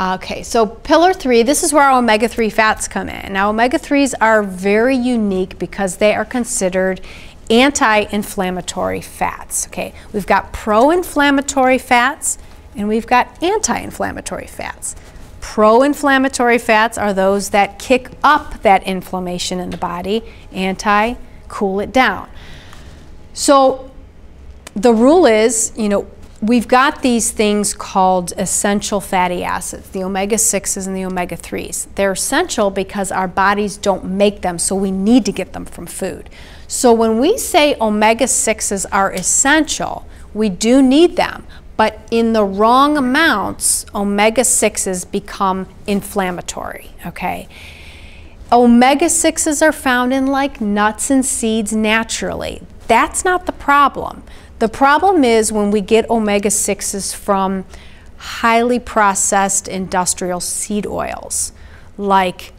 Okay, so pillar three, this is where our omega 3 fats come in. Now, omega 3s are very unique because they are considered anti inflammatory fats. Okay, we've got pro inflammatory fats and we've got anti inflammatory fats. Pro inflammatory fats are those that kick up that inflammation in the body, anti, cool it down. So, the rule is, you know, we've got these things called essential fatty acids, the omega 6s and the omega 3s. They're essential because our bodies don't make them, so we need to get them from food. So when we say omega 6s are essential, we do need them, but in the wrong amounts, omega 6s become inflammatory, okay? omega 6s are found in like nuts and seeds naturally. That's not the problem. The problem is when we get omega 6s from highly processed industrial seed oils like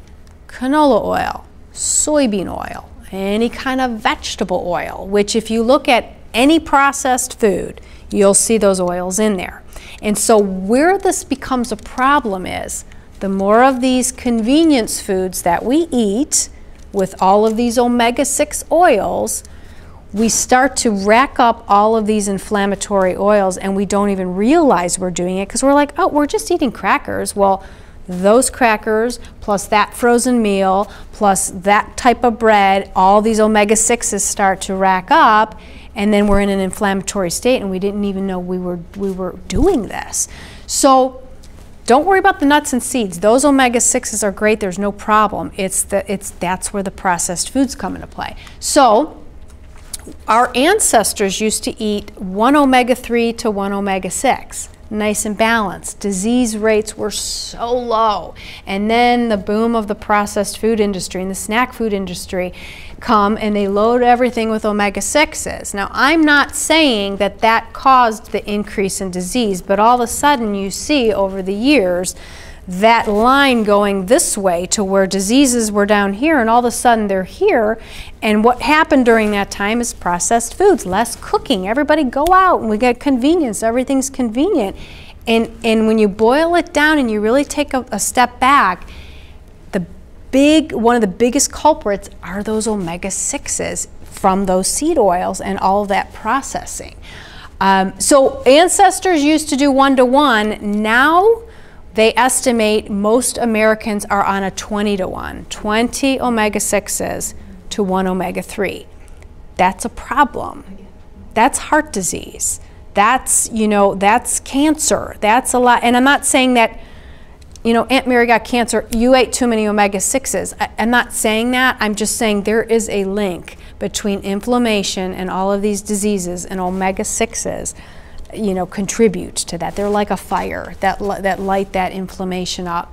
canola oil, soybean oil, any kind of vegetable oil, which if you look at any processed food, you'll see those oils in there. And so where this becomes a problem is the more of these convenience foods that we eat with all of these omega-6 oils, we start to rack up all of these inflammatory oils and we don't even realize we're doing it because we're like, oh, we're just eating crackers. Well, those crackers plus that frozen meal plus that type of bread, all these omega 6s start to rack up and then we're in an inflammatory state and we didn't even know we were we were doing this. So don't worry about the nuts and seeds. Those omega 6s are great. There's no problem. It's the it's that's where the processed foods come into play. So our ancestors used to eat one omega 3 to one omega 6 nice and balanced. Disease rates were so low. And then the boom of the processed food industry and the snack food industry come and they load everything with omega 6s. Now, I'm not saying that that caused the increase in disease, but all of a sudden you see over the years that line going this way to where diseases were down here and all of a sudden they're here. And what happened during that time is processed foods less cooking. Everybody go out and we get convenience. Everything's convenient. And and when you boil it down and you really take a, a step back big one of the biggest culprits are those omega-6s from those seed oils and all that processing um, so ancestors used to do one to one now they estimate most Americans are on a 20 to 1, 20 omega 6s to 1 omega 3. That's a problem. That's heart disease. That's, you know, that's cancer. That's a lot. And I'm not saying that, you know, Aunt Mary got cancer, you ate too many omega 6s. I, I'm not saying that. I'm just saying there is a link between inflammation and all of these diseases and omega 6s you know, contribute to that. They're like a fire that, that light that inflammation up.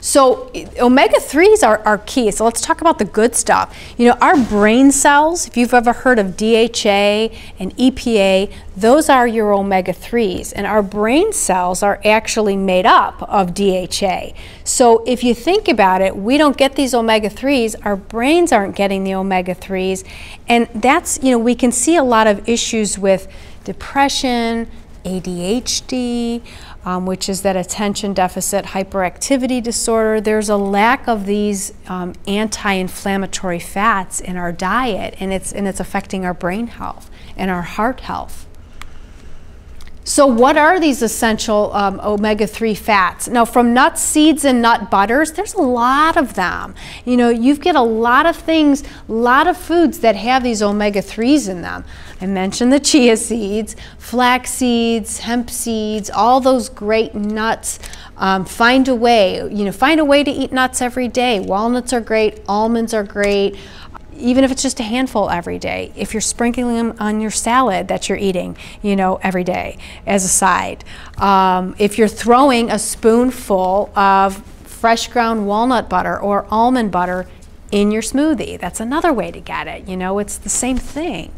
So omega-3s are, are key. So let's talk about the good stuff. You know, our brain cells, if you've ever heard of DHA and EPA, those are your omega-3s. And our brain cells are actually made up of DHA. So if you think about it, we don't get these omega-3s, our brains aren't getting the omega-3s. And that's, you know, we can see a lot of issues with depression, ADHD, um, which is that attention deficit hyperactivity disorder. There's a lack of these um, anti-inflammatory fats in our diet, and it's and it's affecting our brain health and our heart health. So what are these essential um, omega-3 fats? Now from nuts, seeds, and nut butters, there's a lot of them. You know, you get a lot of things, a lot of foods that have these omega-3s in them. I mentioned the chia seeds, flax seeds, hemp seeds, all those great nuts. Um, find a way, you know, find a way to eat nuts every day. Walnuts are great, almonds are great even if it's just a handful every day, if you're sprinkling them on your salad that you're eating, you know, every day as a side. Um, if you're throwing a spoonful of fresh ground walnut butter or almond butter in your smoothie, that's another way to get it. You know, it's the same thing.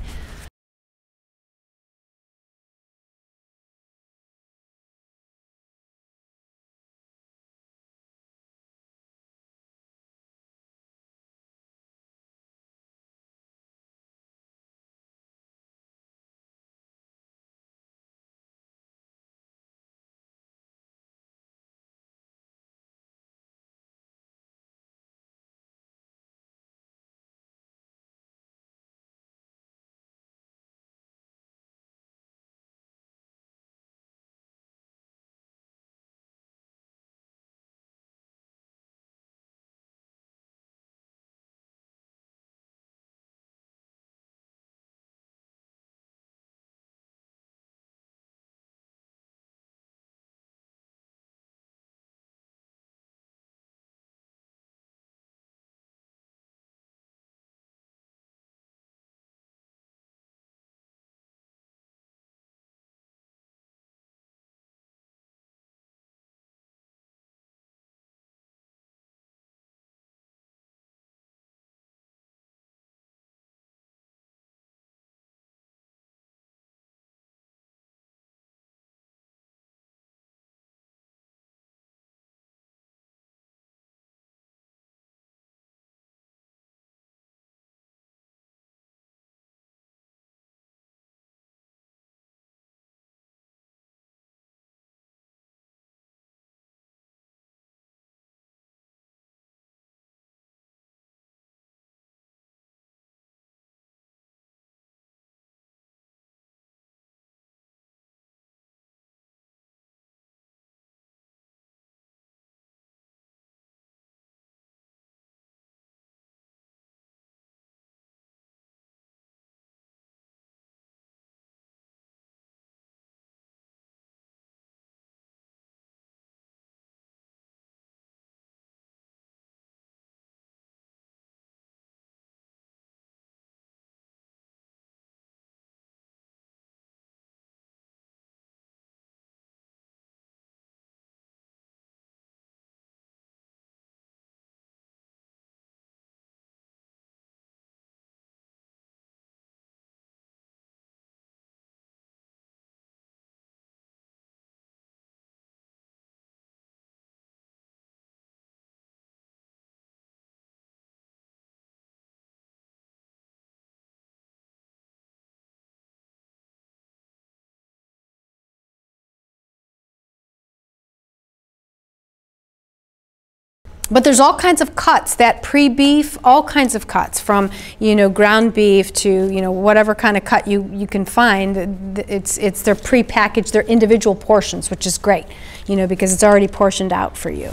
But there's all kinds of cuts that pre-beef all kinds of cuts from you know ground beef to you know whatever kind of cut you you can find it's it's their pre-packaged their individual portions which is great you know because it's already portioned out for you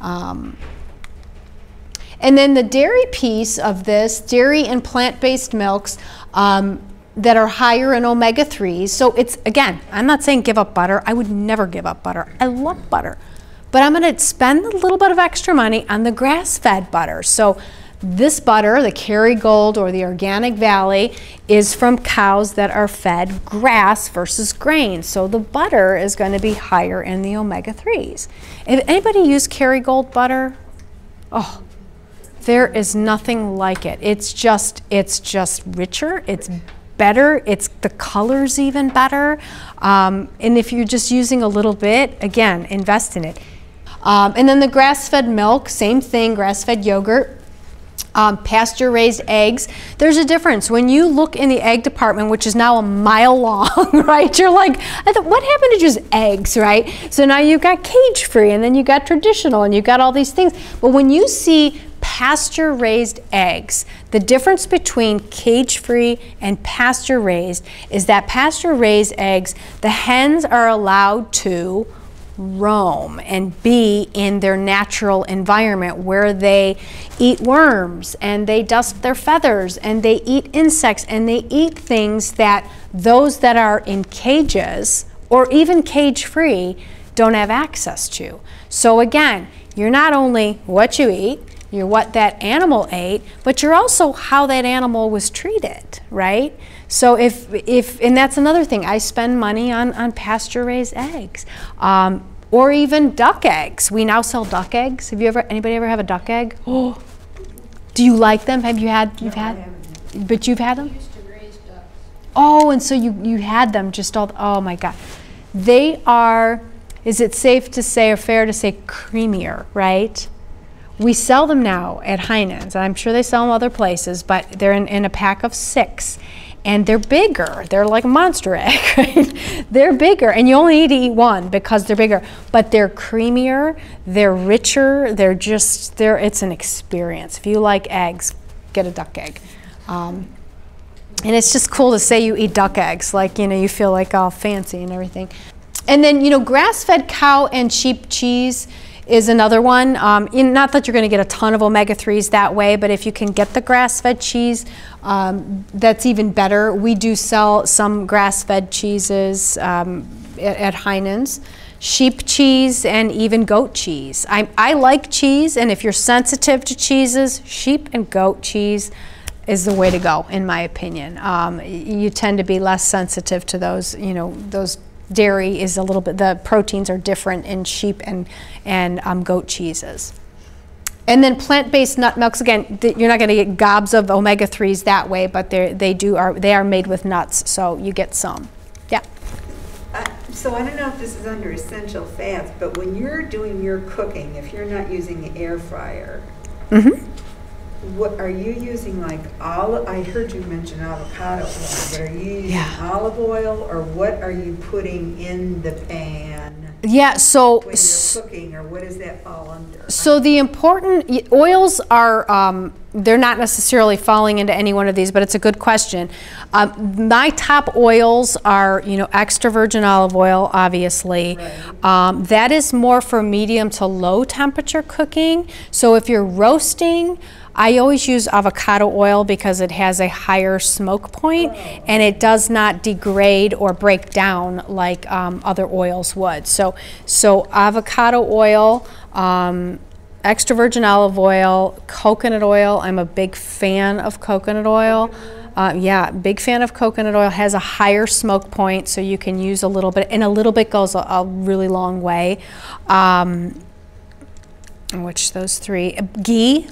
um, and then the dairy piece of this dairy and plant-based milks um, that are higher in omega 3s. So it's, again, I'm not saying give up butter. I would never give up butter. I love butter. But I'm to spend a little bit of extra money on the grass fed butter. So this butter, the Kerrygold or the Organic Valley, is from cows that are fed grass versus grain. So the butter is going to be higher in the omega 3s. If anybody use Kerrygold butter? Oh, there is nothing like it. It's just, it's just richer. It's better. It's the colors even better. Um, and if you're just using a little bit, again, invest in it. Um, and then the grass-fed milk, same thing, grass-fed yogurt. Um, pasture raised eggs. There's a difference. When you look in the egg department, which is now a mile long, right? You're like, I thought, what happened to just eggs, right? So now you've got cage free and then you got traditional and you got all these things. But when you see pasture raised eggs, the difference between cage free and pasture raised is that pasture raised eggs, the hens are allowed to roam and be in their natural environment where they eat worms and they dust their feathers and they eat insects and they eat things that those that are in cages or even cage free don't have access to. So again, you're not only what you eat, you're what that animal ate, but you're also how that animal was treated, right? So if, if and that's another thing, I spend money on, on pasture raised eggs. Um, or even duck eggs. We now sell duck eggs. Have you ever, anybody ever have a duck egg? Oh, do you like them? Have you had, you've No, had, but you've had them? Pasture raised ducks. Oh, and so you, you had them just all, oh my God. They are, is it safe to say or fair to say creamier, right? We sell them now at Heinen's. I'm sure they sell them other places, but they're in, in a pack of six. And they're bigger. They're like a monster egg, right? they're bigger, and you only need to eat one because they're bigger. But they're creamier, they're richer, they're just, they're, it's an experience. If you like eggs, get a duck egg. Um, and it's just cool to say you eat duck eggs, like, you know, you feel like all fancy and everything. And then, you know, grass fed cow and sheep cheese is another one. Um, in, not that you're going to get a ton of omega 3s that way, but if you can get the grass fed cheese, um, that's even better. We do sell some grass fed cheeses um, at, at Heinen's. Sheep cheese and even goat cheese. I, I like cheese, and if you're sensitive to cheeses, sheep and goat cheese is the way to go, in my opinion. Um, you tend to be less sensitive to those, you know, those dairy is a little bit, the proteins are different in sheep and, and um, goat cheeses. And then plant-based nut milks, again, th- you're not going to get gobs of omega-3s that way, but they they do are they are made with nuts, so you get some. Yeah. Uh, So I don't know if this is under essential fats, but when you're doing your cooking, if you're not using an air fryer, Mm-hmm. What, are you using like olive, I heard you mention avocado oil, but are you using Yeah. olive oil or what are you putting in the pan Yeah. So. when you're cooking or what does that fall under? So the important oils are um, they're not necessarily falling into any one of these, but it's a good question. Um, my top oils are you know extra virgin olive oil, obviously. Um, that is more for medium to low temperature cooking. So if you're roasting. I always use avocado oil because it has a higher smoke point and it does not degrade or break down like um, other oils would. So, so avocado oil, um, extra virgin olive oil, coconut oil. I'm a big fan of coconut oil. Uh, yeah, big fan of coconut oil. Has a higher smoke point, so you can use a little bit, and a little bit goes a, a really long way. Um, which those three ghee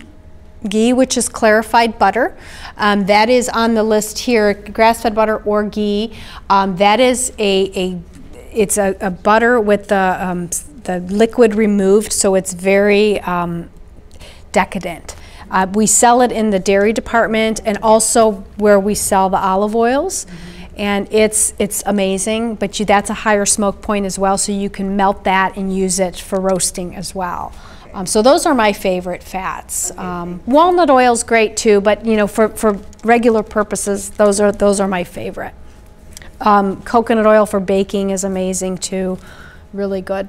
ghee which is clarified butter. Um, that is on the list here grass-fed butter or ghee. Um, that is a, a it's a, a butter with the um, the liquid removed so it's very um, decadent. Uh, we sell it in the dairy department and also where we sell the olive oils. And it's it's amazing but you, that's a higher smoke point as well so you can melt that and use it for roasting as well Um, so those are my favorite fats. Um, walnut oil is great too, but you know, for, for regular purposes, those are those are my favorite. Um, coconut oil for baking is amazing too, really good.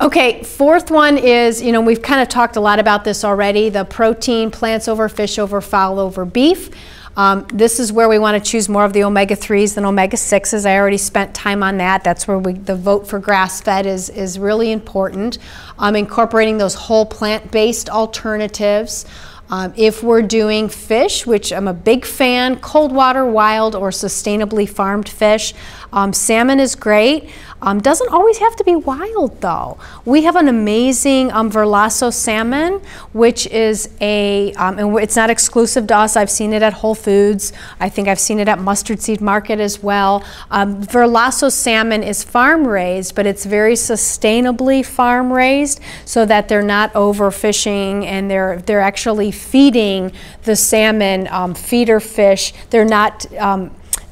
Okay, fourth one is, you know, we've kind of talked a lot about this already, the protein, plants over fish over fowl over beef. Um, this is where we want to choose more of the omega-3s than omega-6s. I already spent time on that. That's where we, the vote for grass-fed is, is really important. Um, incorporating those whole plant-based alternatives. Um, if we're doing fish, which I'm a big fan, cold water, wild, or sustainably farmed fish, um, salmon is great. Um, doesn't always have to be wild though. We have an amazing um, Verlasso salmon, which is a, um, and it's not exclusive to us. I've seen it at Whole Foods. I think I've seen it at Mustard Seed Market as well. Um, Verlasso salmon is farm raised, but it's very sustainably farm raised so that they're not overfishing and they're, they're actually feeding the salmon um, feeder fish. They're not,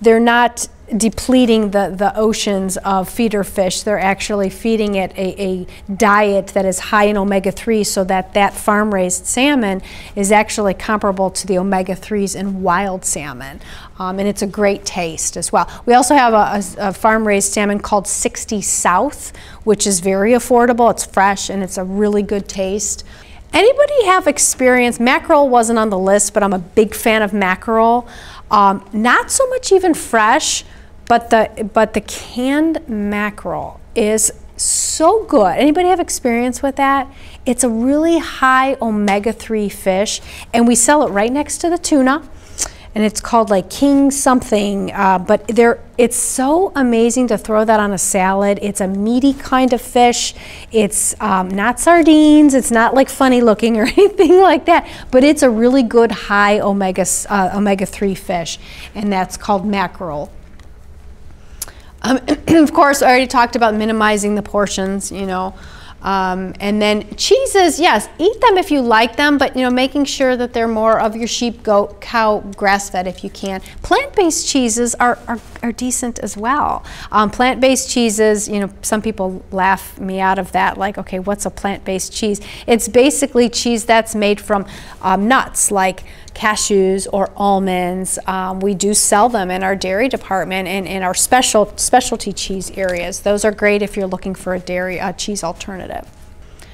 they're not depleting the, the oceans of feeder fish. They're actually feeding it a, a diet that is high in omega-3 so that that farm-raised salmon is actually comparable to the omega-3s in wild salmon. Um, and it's a great taste as well. We also have a, a, a farm-raised salmon called 60 South, which is very affordable. It's fresh and it's a really good taste. Anybody have experience, mackerel wasn't on the list, but I'm a big fan of mackerel. Um, not so much even fresh, but the, but the canned mackerel is so good. Anybody have experience with that? It's a really high omega-3 fish, and we sell it right next to the tuna and it's called like king something uh, but there it's so amazing to throw that on a salad it's a meaty kind of fish it's um, not sardines it's not like funny looking or anything like that but it's a really good high omega uh, omega-3 fish and that's called mackerel um, of course, I already talked about minimizing the portions, you know. Um, and then cheeses, yes, eat them if you like them, but you know, making sure that they're more of your sheep, goat, cow, grass-fed if you can. Plant-based cheeses are, are, are, decent as well. Um, plant-based cheeses, you know, some people laugh me out of that, like, okay, what's a plant-based cheese? It's basically cheese that's made from um, nuts, like cashews or almonds. Um, we do sell them in our dairy department and in our special specialty cheese areas. Those are great if you're looking for a dairy cheese alternative.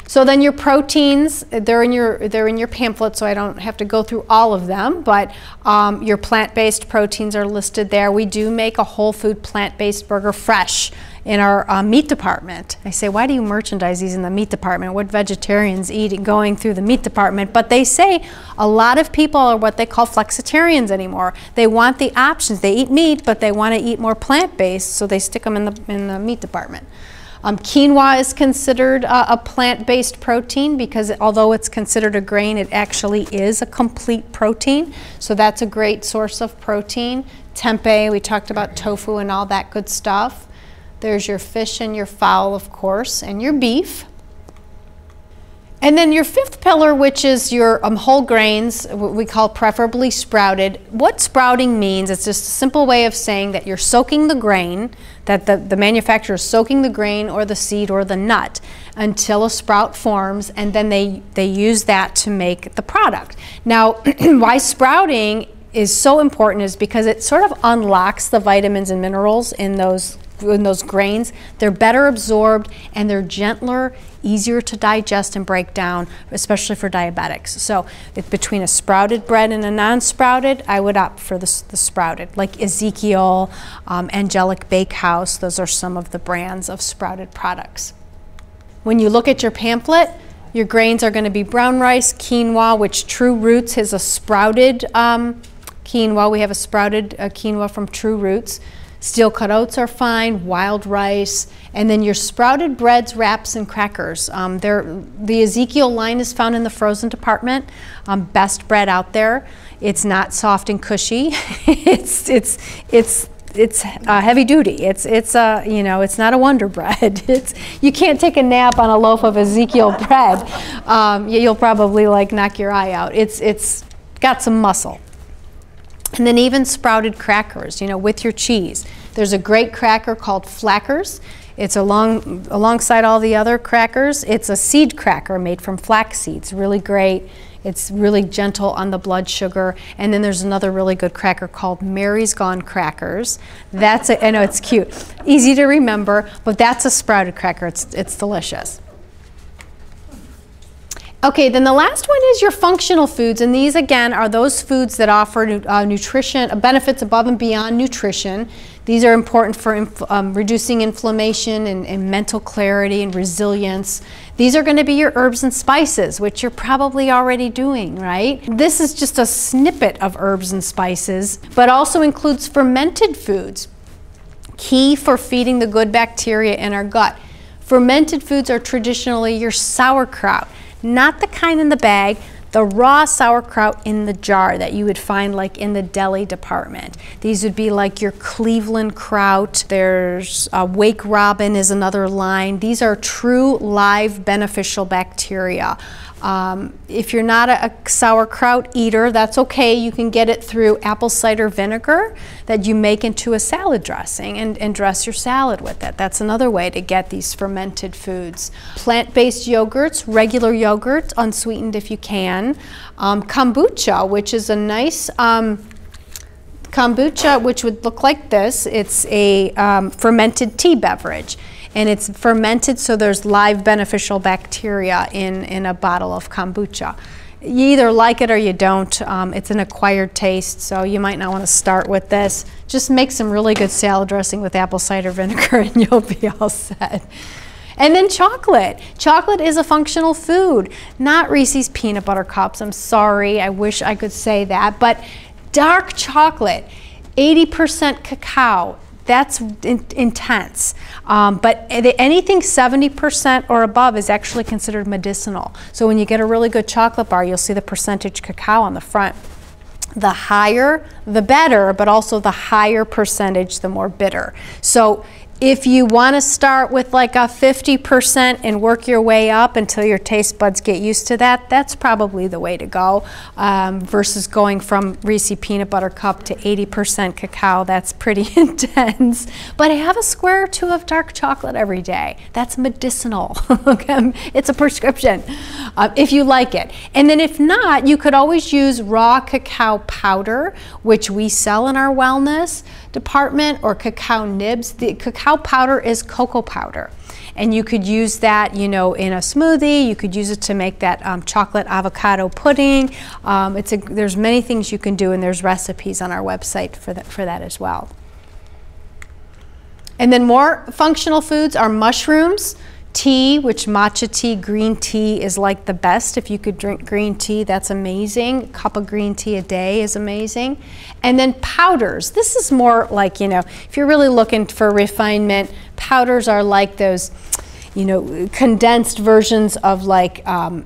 So then your proteins, they're in your, they're in your pamphlet, so I don't have to go through all of them, but um, your plant-based proteins are listed there. We do make a whole food plant-based burger fresh in our uh, meat department. I say, why do you merchandise these in the meat department? What vegetarians eat going through the meat department? But they say a lot of people are what they call flexitarians anymore. They want the options. They eat meat, but they want to eat more plant-based, so they stick them in the, in the meat department. Um, quinoa is considered uh, a plant-based protein because although it's considered a grain, it actually is a complete protein. So that's a great source of protein. Tempeh, we talked about tofu and all that good stuff. There's your fish and your fowl, of course, and your beef. And then your fifth pillar, which is your um, whole grains, what we call preferably sprouted. What sprouting means, it's just a simple way of saying that you're soaking the grain, that the, the manufacturer is soaking the grain or the seed or the nut until a sprout forms, and then they, they use that to make the product. Now, why sprouting is so important is because it sort of unlocks the vitamins and minerals in those in those grains, they're better absorbed and they're gentler, easier to digest and break down, especially for diabetics. So between a sprouted bread and a non-sprouted, I would opt for the, the sprouted, like Ezekiel, um, Angelic Bakehouse, those are some of the brands of sprouted products. When you look at your pamphlet, your grains are going to be brown rice, quinoa, which TruRoots is a sprouted um, quinoa. We have a sprouted uh, quinoa from TruRoots. Steel cut oats are fine, wild rice, and then your sprouted breads, wraps, and crackers. Um, the Ezekiel line is found in the frozen department. Um, best bread out there. It's not soft and cushy. it's it's it's it's uh, heavy duty. It's it's a uh, you know it's not a Wonder Bread. It's you can't take a nap on a loaf of Ezekiel bread. Um, you'll probably like knock your eye out. It's it's got some muscle. And then even sprouted crackers, you know, with your cheese. There's a great cracker called Flackers. It's along alongside all the other crackers. It's a seed cracker made from flax seeds. Really great. It's really gentle on the blood sugar. And then there's another really good cracker called Mary's Gone Crackers. That's a, I know it's cute, easy to remember, but that's a sprouted cracker. It's it's delicious. Okay, then the last one is your functional foods, and these again are those foods that offer uh, nutrition uh, benefits above and beyond nutrition. These are important for inf um, reducing inflammation and, and, mental clarity and resilience. These are going to be your herbs and spices, which you're probably already doing, right? This is just a snippet of herbs and spices, but also includes fermented foods, key for feeding the good bacteria in our gut. Fermented foods are traditionally your sauerkraut not the kind in the bag, the raw sauerkraut in the jar that you would find like in the deli department. These would be like your Cleveland kraut. There's uh, Wake Robin is another line. These are true live beneficial bacteria. Um, if you're not a, a, sauerkraut eater, that's okay. You can get it through apple cider vinegar that you make into a salad dressing and, and dress your salad with it. That's another way to get these fermented foods. Plant-based yogurts, regular yogurt, unsweetened if you can. Um, kombucha, which is a nice um, kombucha, which would look like this. It's a um, fermented tea beverage and it's fermented so there's live beneficial bacteria in, in a bottle of kombucha. You either like it or you don't. Um, it's an acquired taste, so you might not want to start with this. Just make some really good salad dressing with apple cider vinegar and you'll be all set. And then chocolate. Chocolate is a functional food, not Reese's peanut butter cups. I'm sorry, I wish I could say that, but dark chocolate, 80% cacao, that's in, intense. Um, but anything 70% or above is actually considered medicinal. So when you get a really good chocolate bar, you'll see the percentage cacao on the front. The higher, the better, but also the higher percentage, the more bitter. So if you want to start with like a 50% and work your way up until your taste buds get used to that, that's probably the way to go um, versus going from Reese peanut butter cup to 80% cacao. That's pretty intense. But I have a square or two of dark chocolate every day. That's medicinal. it's a prescription uh, if you like it. And then if not, you could always use raw cacao powder, which we sell in our wellness department, or cacao nibs. The cacao cacao powder is cocoa powder. And you could use that, you know, in a smoothie. You could use it to make that um, chocolate avocado pudding. Um, it's a, there's many things you can do, and there's recipes on our website for that, for that as well. And then more functional foods are mushrooms tea, which matcha tea, green tea is like the best. If you could drink green tea, that's amazing. A cup of green tea a day is amazing. And then powders. This is more like, you know, if you're really looking for refinement, powders are like those, you know, condensed versions of like um,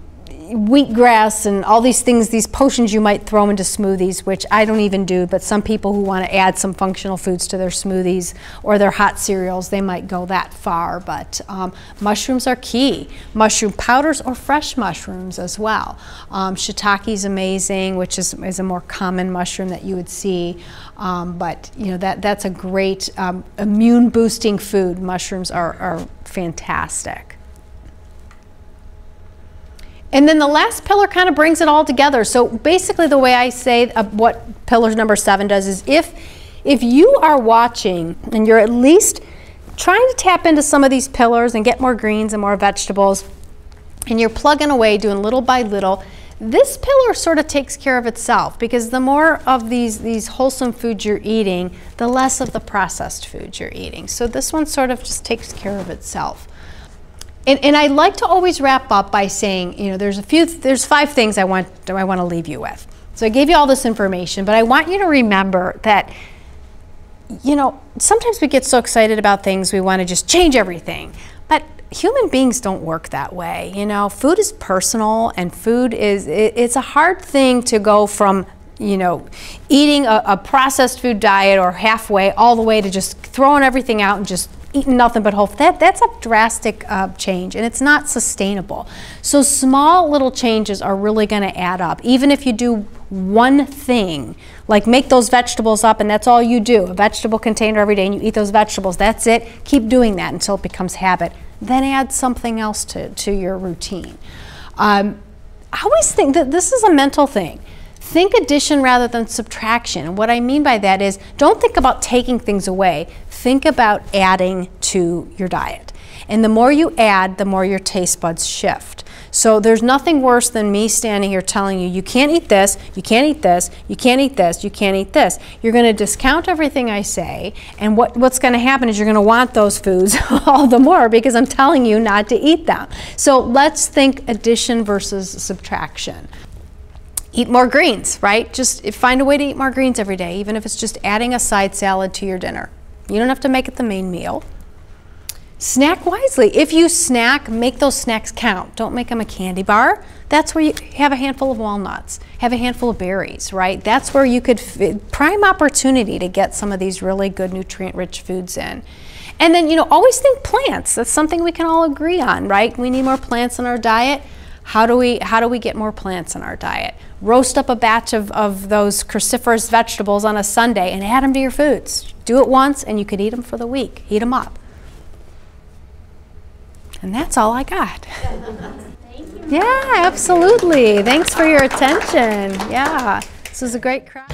wheatgrass and all these things, these potions you might throw into smoothies, which I don't even do, but some people who want to add some functional foods to their smoothies or their hot cereals, they might go that far. But um, mushrooms are key. Mushroom powders or fresh mushrooms as well. Um, Shiitake is amazing, which is, is a more common mushroom that you would see. Um, but you know that that's a great um, immune boosting food. Mushrooms are, are fantastic. And then the last pillar kind of brings it all together. So basically the way I say uh, what pillar number seven does is if, if you are watching and you're at least trying to tap into some of these pillars and get more greens and more vegetables, and you're plugging away doing little by little, this pillar sort of takes care of itself because the more of these, these wholesome foods you're eating, the less of the processed foods you're eating. So this one sort of just takes care of itself. And, and I like to always wrap up by saying, you know, there's a few, there's five things I want, I want to leave you with. So I gave you all this information, but I want you to remember that, you know, sometimes we get so excited about things, we want to just change everything. But human beings don't work that way. You know, food is personal and food is, it, it's a hard thing to go from you know, eating a, a, processed food diet or halfway all the way to just throwing everything out and just eating nothing but whole that that's a drastic uh, change and it's not sustainable so small little changes are really going to add up even if you do one thing, like make those vegetables up and that's all you do, a vegetable container every day and you eat those vegetables, that's it. Keep doing that until it becomes habit. Then add something else to, to your routine. Um, I always think that this is a mental thing. Think addition rather than subtraction. And what I mean by that is don't think about taking things away, think about adding to your diet. And the more you add, the more your taste buds shift. So there's nothing worse than me standing here telling you, you can't eat this, you can't eat this, you can't eat this, you can't eat this. You're going to discount everything I say, and what, what's going to happen is you're going to want those foods all the more because I'm telling you not to eat them. So let's think addition versus subtraction eat more greens, right? Just find a way to eat more greens every day, even if it's just adding a side salad to your dinner. You don't have to make it the main meal. Snack wisely. If you snack, make those snacks count. Don't make them a candy bar. That's where you have a handful of walnuts, have a handful of berries, right? That's where you could, prime opportunity to get some of these really good nutrient rich foods in. And then, you know, always think plants. That's something we can all agree on, right? We need more plants in our diet. How do we, how do we get more plants in our diet? Roast up a batch of, of those cruciferous vegetables on a Sunday and add them to your foods. Do it once and you could eat them for the week. Heat them up. And that's all I got. Yeah, absolutely. Thanks for your attention. Yeah, this was a great crowd.